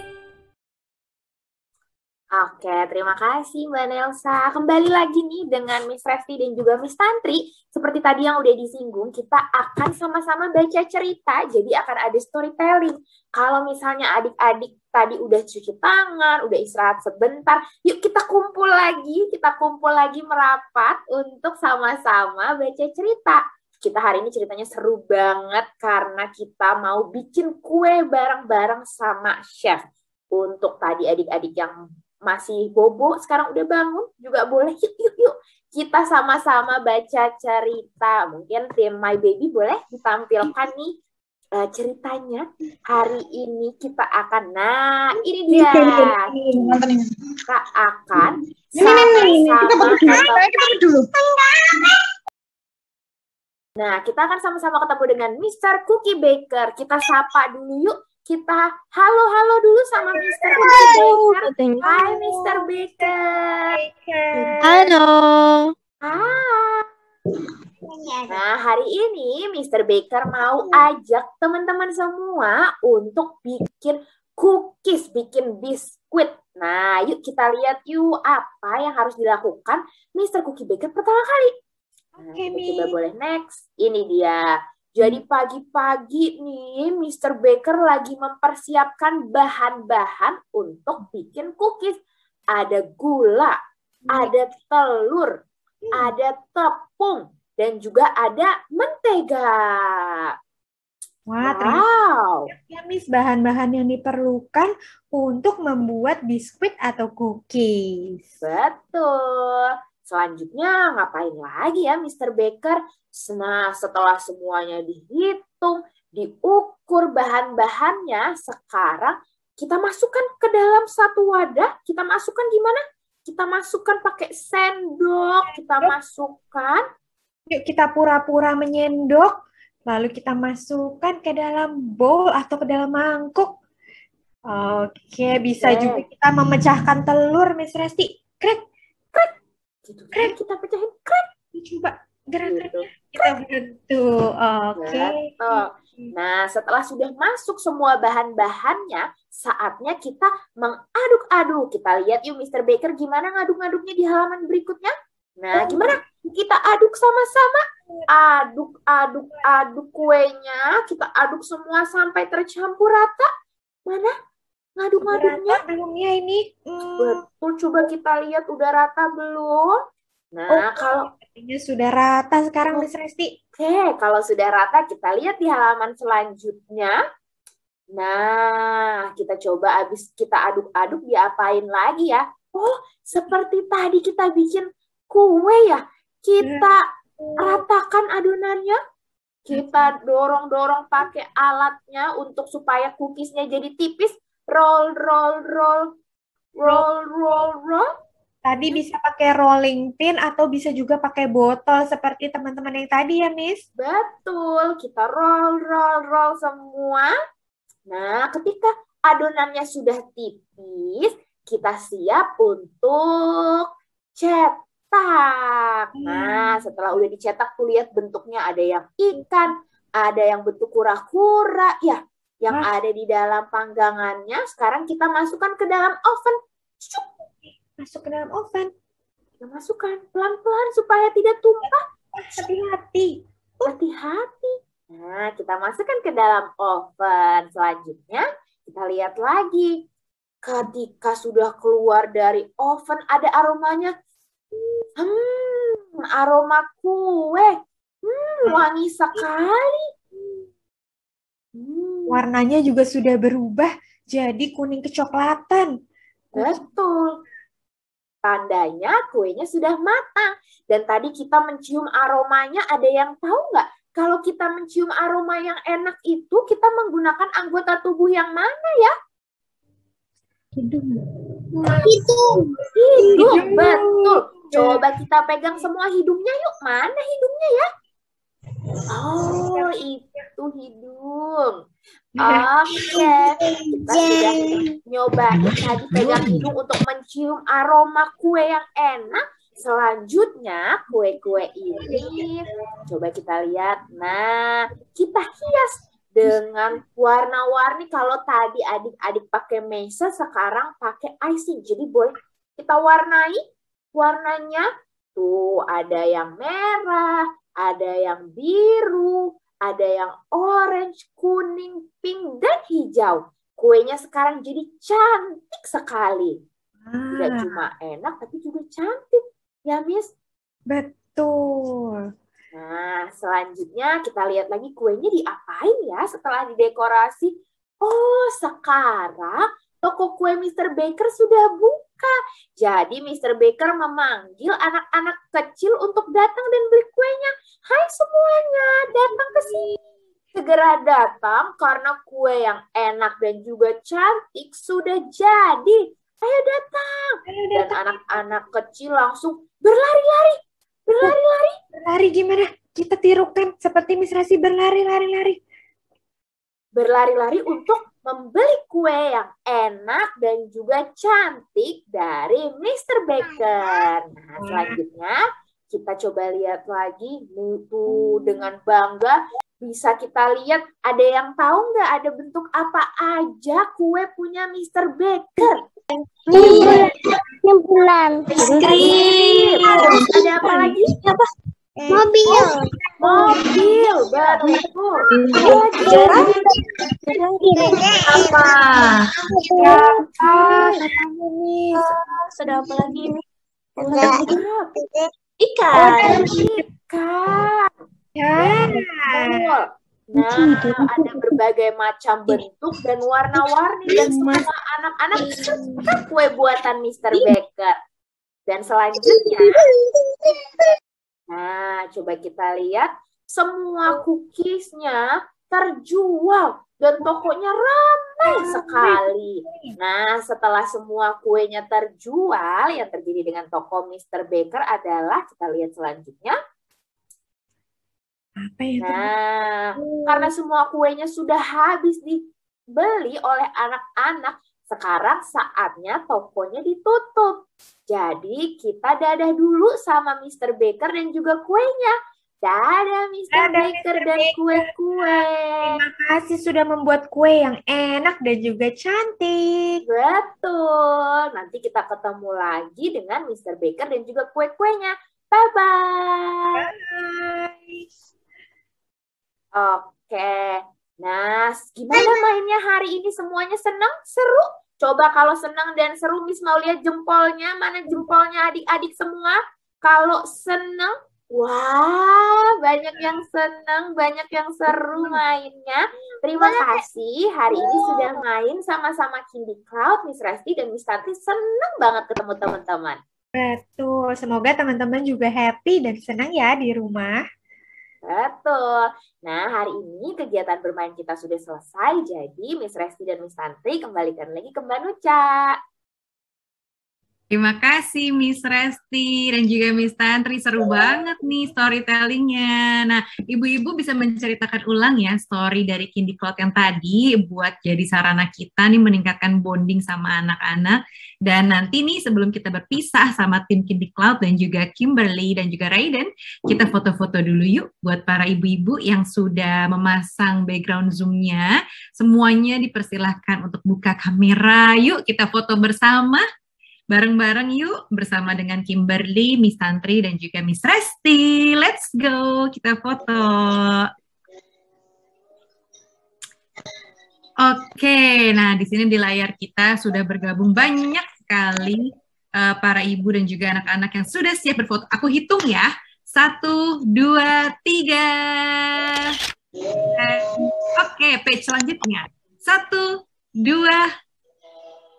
Oke, terima kasih Mbak Nelsa. Kembali lagi nih dengan Miss Resti dan juga Miss Tantri. Seperti tadi yang udah disinggung, kita akan sama-sama baca cerita, jadi akan ada storytelling. Kalau misalnya adik-adik tadi udah cuci tangan, udah istirahat sebentar, yuk kita kumpul lagi, kita kumpul lagi merapat untuk sama-sama baca cerita. Kita hari ini ceritanya seru banget karena kita mau bikin kue bareng-bareng sama chef. Untuk tadi adik-adik yang masih bobo, sekarang udah bangun, juga boleh yuk, yuk, yuk. Kita sama-sama baca cerita. Mungkin tim My Baby boleh ditampilkan nih uh, ceritanya. Hari ini kita akan, nah ini dia. Kita akan sama-sama ketemu. Nah, kita akan sama-sama ketemu dengan Mr. Cookie Baker. Kita sapa dulu yuk kita halo-halo dulu sama Mr. Baker. Hai Mr. Baker. Halo. Hai. Nah, hari ini Mr. Baker mau ajak teman-teman semua untuk bikin cookies, bikin biskuit. Nah, yuk kita lihat yuk apa yang harus dilakukan Mr. Cookie Baker pertama kali. Nah, coba boleh next. Ini dia. Jadi pagi-pagi nih Mr. Baker lagi mempersiapkan bahan-bahan untuk bikin cookies. Ada gula, ada telur, ada tepung, dan juga ada mentega. Wah, Wow. ya Miss bahan-bahan yang diperlukan untuk membuat biskuit atau cookies. Betul. Selanjutnya ngapain lagi ya Mr. Baker? Nah, setelah semuanya dihitung, diukur bahan-bahannya, sekarang kita masukkan ke dalam satu wadah. Kita masukkan gimana? Kita masukkan pakai sendok, kita masukkan. Yuk kita pura-pura menyendok, lalu kita masukkan ke dalam bowl atau ke dalam mangkuk. Oke, bisa Oke. juga kita memecahkan telur, Miss Resti. Krek, krek, Gitu kan kita pecahin krek. Coba gerakannya Gitu. kita bantu. Oke. Betul. Nah, setelah sudah masuk semua bahan-bahannya, saatnya kita mengaduk-aduk. Kita lihat yuk Mr. Baker gimana ngaduk-ngaduknya di halaman berikutnya. Nah, gimana? Kita aduk sama-sama. Aduk, aduk, aduk kuenya. Kita aduk semua sampai tercampur rata. Mana? Ngadu-ngaduknya? belum ya ini? Betul, coba kita lihat udah rata belum? Nah, Oh, kalau Ini sudah rata sekarang Miss Resti. Oke, kalau sudah rata kita lihat di halaman selanjutnya. Nah, kita coba habis kita aduk-aduk diapain lagi ya? Oh, seperti tadi kita bikin kue ya. Kita ratakan adonannya. Kita dorong-dorong pakai alatnya untuk supaya cookiesnya jadi tipis. Roll, roll, roll. Roll, roll, roll. Tadi bisa pakai rolling pin atau bisa juga pakai botol seperti teman-teman yang tadi ya, Miss. Betul, kita roll, roll, roll semua. Nah, ketika adonannya sudah tipis, kita siap untuk cetak. Nah, setelah udah dicetak tuh lihat bentuknya ada yang ikan, ada yang bentuk kura-kura, ya, yang ada di dalam panggangannya. Sekarang kita masukkan ke dalam oven. Cuk. Masuk ke dalam oven. Kita masukkan pelan-pelan supaya tidak tumpah. Hati-hati. Hati-hati. Nah, kita masukkan ke dalam oven. Selanjutnya, kita lihat lagi. Ketika sudah keluar dari oven, ada aromanya. Hmm, aroma kue. Hmm, wangi sekali. Warnanya juga sudah berubah jadi kuning kecoklatan. Betul. Tandanya kuenya sudah matang. Dan tadi kita mencium aromanya, ada yang tahu nggak? Kalau kita mencium aroma yang enak itu, kita menggunakan anggota tubuh yang mana ya? Hidung. Hidung, betul. Coba kita pegang semua hidungnya yuk. Mana hidungnya ya? Oh, itu hidung. Oke, kita sudah nyobain tadi pegang hidung untuk mencium aroma kue yang enak. Selanjutnya, kue-kue ini coba kita lihat. Nah, kita hias dengan warna-warni. Kalau tadi adik-adik pakai mesa, sekarang pakai icing. Jadi boleh kita warnai warnanya. Tuh, ada yang merah, ada yang biru, ada yang orange, kuning, pink, dan hijau. Kuenya sekarang jadi cantik sekali. Tidak cuma enak, tapi juga cantik. Ya, Miss? Betul. Nah, selanjutnya kita lihat lagi kuenya diapain ya setelah didekorasi. Oh, sekarang toko kue Mr. Baker sudah buka. Jadi Mr. Baker memanggil anak-anak kecil untuk datang dan beli kuenya. Hai semuanya, datang ke sini. Segera datang karena kue yang enak dan juga cantik sudah jadi. Ayo datang. Dan anak-anak kecil langsung berlari-lari. Berlari-lari. Berlari gimana? Kita tirukan seperti Miss Rasi berlari-lari-lari. Berlari-lari untuk membeli kue yang enak dan juga cantik dari Mr. Baker. Nah, selanjutnya kita coba lihat lagi tuh dengan bangga bisa kita lihat ada yang tahu nggak ada bentuk apa aja kue punya Mr. Baker? Bulan. Krim. Ada apa lagi? Apa? Mobil. Mobil, betul. Lagi? Apa? Sudah apa lagi? Ikan. Ikan. Ya. Betul. Nah, ada berbagai macam bentuk dan warna-warni dan semua anak-anak suka kue buatan Mr. Baker. Dan selanjutnya, nah coba kita lihat semua cookiesnya terjual dan tokonya ramai sekali. Nah, setelah semua kuenya terjual, yang terjadi dengan toko Mr. Baker adalah kita lihat selanjutnya. Apa ya? Nah, karena semua kuenya sudah habis dibeli oleh anak-anak, sekarang saatnya tokonya ditutup. Jadi kita dadah dulu sama Mr. Baker dan juga kuenya. Dadah Mr. Dadah, Baker Mr. dan kue-kue. Terima kasih sudah membuat kue yang enak dan juga cantik. Betul. Nanti kita ketemu lagi dengan Mr. Baker dan juga kue-kuenya. Bye-bye. Oke. Nah, gimana mainnya hari ini? Semuanya senang? Seru? Coba kalau senang dan seru, Miss mau lihat jempolnya. Mana jempolnya adik-adik semua? Kalau senang, wah banyak yang senang, banyak yang seru mainnya. Terima kasih, hari ini sudah main sama-sama Kindy Cloud, Miss Resti, dan Miss Tanti. Senang banget ketemu teman-teman. Betul, semoga teman-teman juga happy dan senang ya di rumah. Betul. Nah, hari ini kegiatan bermain kita sudah selesai. Jadi, Miss Resti dan Miss Tantri kembalikan lagi ke Mbak Nuca. Terima kasih Miss Resti dan juga Miss Tantri. Seru banget nih storytellingnya. Nah, ibu-ibu bisa menceritakan ulang ya story dari Kindy Cloud yang tadi buat jadi sarana kita nih meningkatkan bonding sama anak-anak. Dan nanti nih sebelum kita berpisah sama tim Kindy Cloud dan juga Kimberly dan juga Raiden, kita foto-foto dulu yuk buat para ibu-ibu yang sudah memasang background Zoom-nya. Semuanya dipersilahkan untuk buka kamera. Yuk kita foto bersama. Bareng-bareng yuk bersama dengan Kimberly, Miss Tantri, dan juga Miss Resti. Let's go, kita foto. Oke, nah di sini di layar kita sudah bergabung banyak sekali uh, para ibu dan juga anak-anak yang sudah siap berfoto. Aku hitung ya. Satu, dua, tiga. Oke, page selanjutnya. Satu, dua,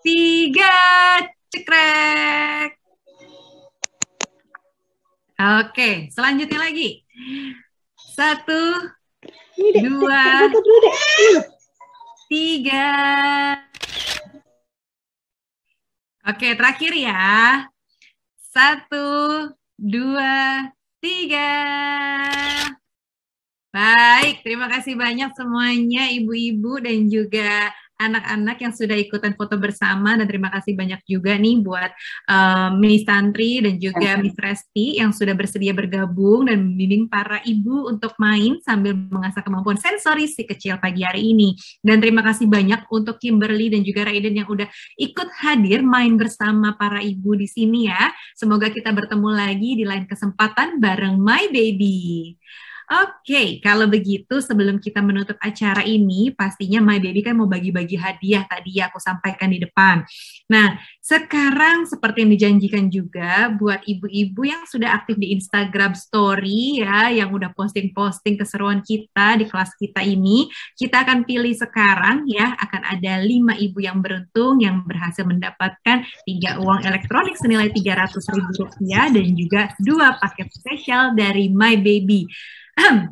tiga. Cekrek. Oke, selanjutnya lagi. Satu, dua, tiga. Oke, terakhir ya. Satu, dua, tiga. Baik, terima kasih banyak semuanya ibu-ibu dan juga anak-anak yang sudah ikutan foto bersama dan terima kasih banyak juga nih buat uh, Miss Tantri dan juga Miss Resti yang sudah bersedia bergabung dan membimbing para ibu untuk main sambil mengasah kemampuan sensori si kecil pagi hari ini. Dan terima kasih banyak untuk Kimberly dan juga Raiden yang udah ikut hadir main bersama para ibu di sini ya. Semoga kita bertemu lagi di lain kesempatan bareng My Baby. Oke, kalau begitu sebelum kita menutup acara ini, pastinya My Baby kan mau bagi-bagi hadiah tadi aku sampaikan di depan. Nah, sekarang seperti yang dijanjikan juga buat ibu-ibu yang sudah aktif di Instagram Story ya, yang udah posting-posting keseruan kita di kelas kita ini, kita akan pilih sekarang ya, akan ada lima ibu yang beruntung yang berhasil mendapatkan tiga uang elektronik senilai 300 ribu rupiah dan juga dua paket spesial dari My Baby.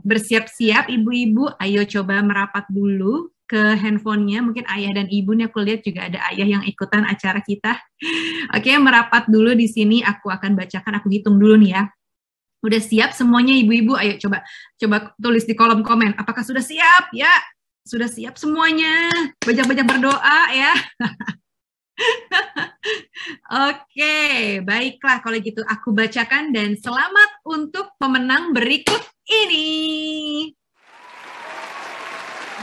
Bersiap-siap ibu-ibu, ayo coba merapat dulu ke handphonenya. Mungkin ayah dan ibu nih aku lihat juga ada ayah yang ikutan acara kita. Oke, merapat dulu di sini. Aku akan bacakan, aku hitung dulu nih ya. Udah siap semuanya ibu-ibu? Ayo coba coba tulis di kolom komen. Apakah sudah siap? Ya, sudah siap semuanya. Banyak-banyak berdoa ya. Oke, baiklah kalau gitu aku bacakan dan selamat untuk pemenang berikut ini.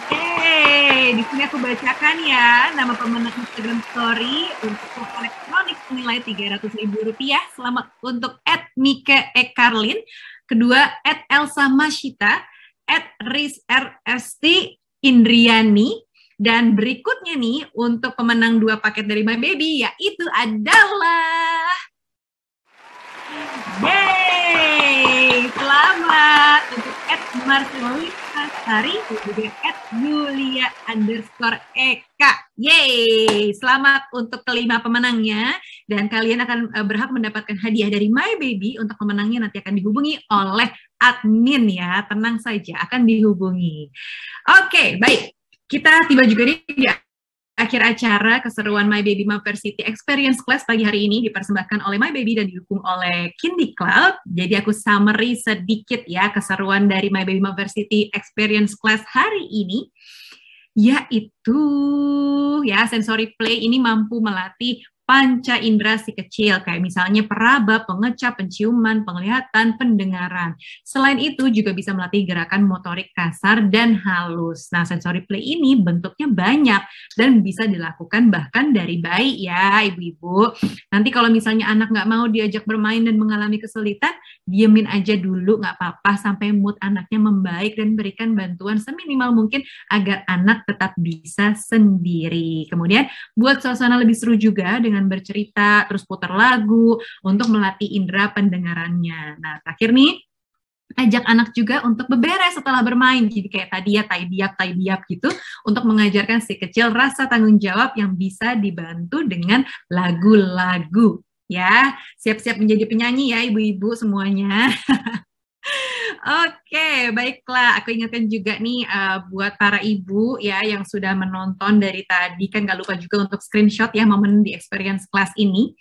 Yeay, di sini aku bacakan ya nama pemenang Instagram Story untuk uang elektronik senilai 300 ribu rupiah. Selamat untuk Ed Mike Ekarlin, kedua Ed Elsa Mashita, Ed Riz RST Indriani, dan berikutnya nih untuk pemenang dua paket dari My Baby yaitu adalah Yeay! Selamat untuk Ed Marcelita Sari dan juga Ed Yulia underscore Eka. Yeay! Selamat untuk kelima pemenangnya. Dan kalian akan uh, berhak mendapatkan hadiah dari My Baby. Untuk pemenangnya nanti akan dihubungi oleh admin ya. Tenang saja, akan dihubungi. Oke, baik. Kita tiba juga nih di akhir acara keseruan My Baby University Experience Class pagi hari ini dipersembahkan oleh My Baby dan didukung oleh Kindy Cloud. Jadi aku summary sedikit ya keseruan dari My Baby University Experience Class hari ini yaitu ya sensory play ini mampu melatih panca indera si kecil kayak misalnya peraba, pengecap, penciuman, penglihatan, pendengaran. Selain itu juga bisa melatih gerakan motorik kasar dan halus. Nah, sensory play ini bentuknya banyak dan bisa dilakukan bahkan dari bayi ya, ibu-ibu. Nanti kalau misalnya anak nggak mau diajak bermain dan mengalami kesulitan, diemin aja dulu nggak apa-apa sampai mood anaknya membaik dan berikan bantuan seminimal mungkin agar anak tetap bisa sendiri. Kemudian buat suasana lebih seru juga dengan bercerita, terus putar lagu untuk melatih indera pendengarannya. Nah, terakhir nih, ajak anak juga untuk beberes setelah bermain. Jadi kayak tadi ya, tidy up, tidy up gitu, untuk mengajarkan si kecil rasa tanggung jawab yang bisa dibantu dengan lagu-lagu. Ya, siap-siap menjadi penyanyi ya ibu-ibu semuanya. Oke, baiklah. Aku ingatkan juga nih uh, buat para ibu ya yang sudah menonton dari tadi kan gak lupa juga untuk screenshot ya momen di experience class ini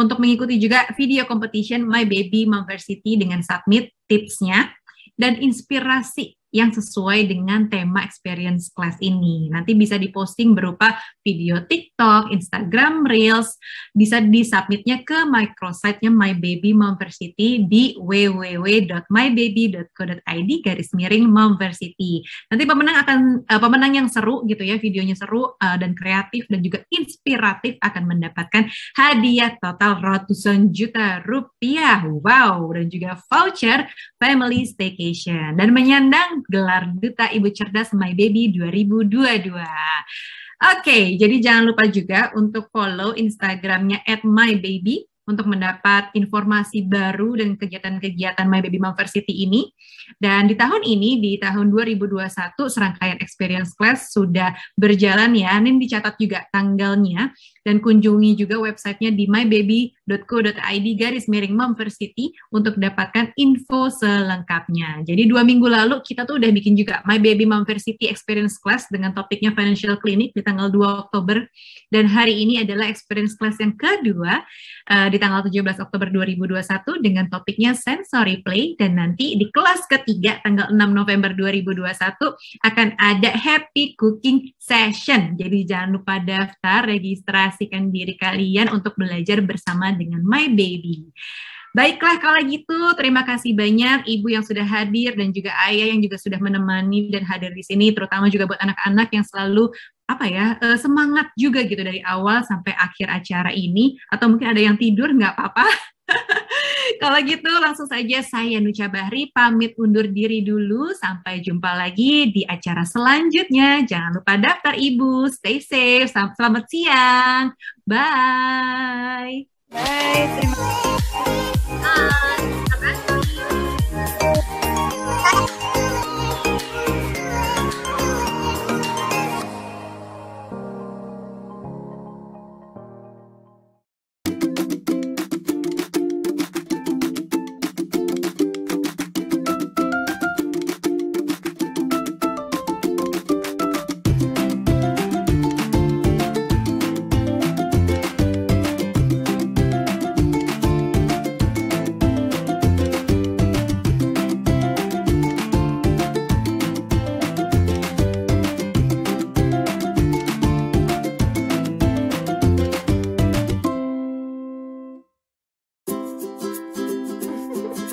untuk mengikuti juga video competition My Baby University dengan submit tipsnya dan inspirasi yang sesuai dengan tema experience class ini. Nanti bisa diposting berupa video TikTok, Instagram Reels, bisa disubmitnya ke microsite-nya My Baby Momversity di www.mybaby.co.id garis miring Momversity. Nanti pemenang akan uh, pemenang yang seru gitu ya, videonya seru uh, dan kreatif dan juga inspiratif akan mendapatkan hadiah total ratusan juta rupiah. Wow, dan juga voucher family staycation dan menyandang gelar Duta Ibu Cerdas My Baby 2022. Oke, jadi jangan lupa juga untuk follow Instagramnya at mybaby untuk mendapat informasi baru dan kegiatan-kegiatan My Baby University ini. Dan di tahun ini, di tahun 2021, serangkaian experience class sudah berjalan ya. Ini dicatat juga tanggalnya dan kunjungi juga websitenya di mybaby.co.id garis miring Momversity untuk dapatkan info selengkapnya. Jadi dua minggu lalu kita tuh udah bikin juga My Baby Momversity Experience Class dengan topiknya Financial Clinic di tanggal 2 Oktober dan hari ini adalah experience class yang kedua uh, di tanggal 17 Oktober 2021 dengan topiknya Sensory Play dan nanti di kelas ketiga tanggal 6 November 2021 akan ada Happy Cooking Session. Jadi jangan lupa daftar registrasi registrasikan diri kalian untuk belajar bersama dengan My Baby. Baiklah kalau gitu, terima kasih banyak Ibu yang sudah hadir dan juga Ayah yang juga sudah menemani dan hadir di sini, terutama juga buat anak-anak yang selalu apa ya eh, semangat juga gitu dari awal sampai akhir acara ini, atau mungkin ada yang tidur nggak apa-apa. Kalau gitu langsung saja saya Nucha Bahri pamit undur diri dulu. Sampai jumpa lagi di acara selanjutnya. Jangan lupa daftar Ibu. Stay safe. Selamat siang. Bye. Bye. Terima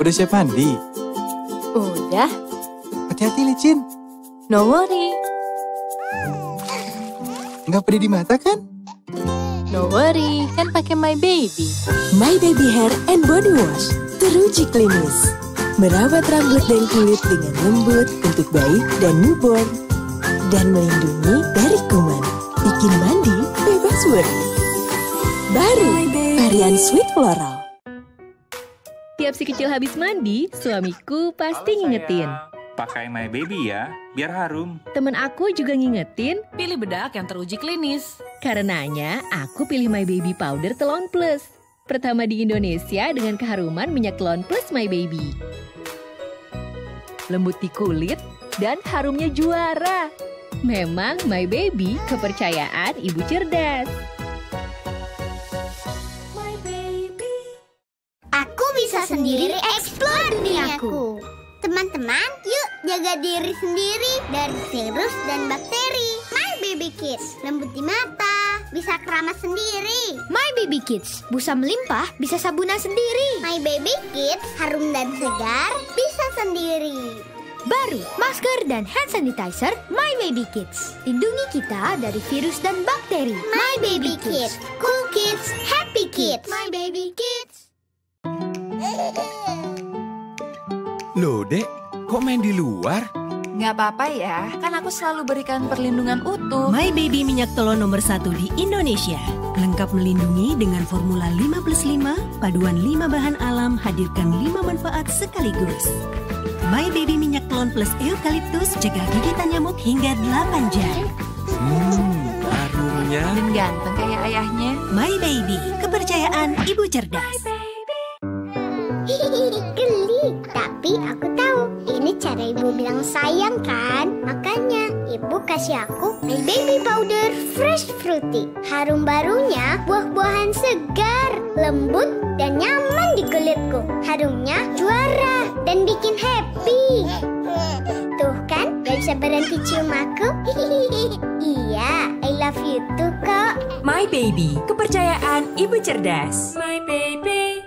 Udah siap mandi? Udah, Hati-hati licin. no worry. Nggak pedih di mata kan? No worry, kan pakai My Baby. My Baby Hair and Body Wash teruji klinis. Merawat rambut dan kulit dengan lembut untuk bayi dan newborn. Dan melindungi dari kuman. Bikin mandi bebas worry. Baru, varian Sweet Floral. Si kecil habis mandi, suamiku pasti ngingetin. Pakai My Baby ya, biar harum. Temen aku juga ngingetin, Pilih bedak yang teruji klinis. karenanya aku pilih My Baby Powder Telon Plus. Pertama di Indonesia dengan keharuman minyak telon plus My Baby. Lembut di kulit dan harumnya juara. Memang My Baby kepercayaan ibu cerdas. Bisa sendiri explore duniaku. Teman-teman, yuk jaga diri sendiri dari virus dan bakteri. My Baby Kids, lembut di mata, bisa keramas sendiri. My Baby Kids, busa melimpah bisa sabunan sendiri. My Baby Kids, harum dan segar, bisa sendiri. Baru, masker dan hand sanitizer My Baby Kids. Lindungi kita dari virus dan bakteri. My Baby Kids, cool kids, happy kids. My Baby Kids. Loh, Dek, kok main di luar? Nggak apa-apa ya, kan aku selalu berikan perlindungan utuh. My Baby minyak telon nomor satu di Indonesia. Lengkap melindungi dengan formula 5 plus 5, paduan 5 bahan alam hadirkan 5 manfaat sekaligus. My Baby minyak telon plus eukaliptus cegah gigitan nyamuk hingga 8 jam. Hmm, harumnya. Dan ganteng kayak ayahnya. My Baby, kepercayaan ibu cerdas. Geli, tapi aku tahu ini cara ibu bilang sayang kan? Makanya ibu kasih aku My Baby Powder Fresh Fruity. Harum barunya buah-buahan segar, lembut dan nyaman di kulitku. Harumnya juara dan bikin happy. Tuh kan, gak bisa berhenti cium aku. iya, I love you too kok. My Baby, kepercayaan ibu cerdas. My Baby.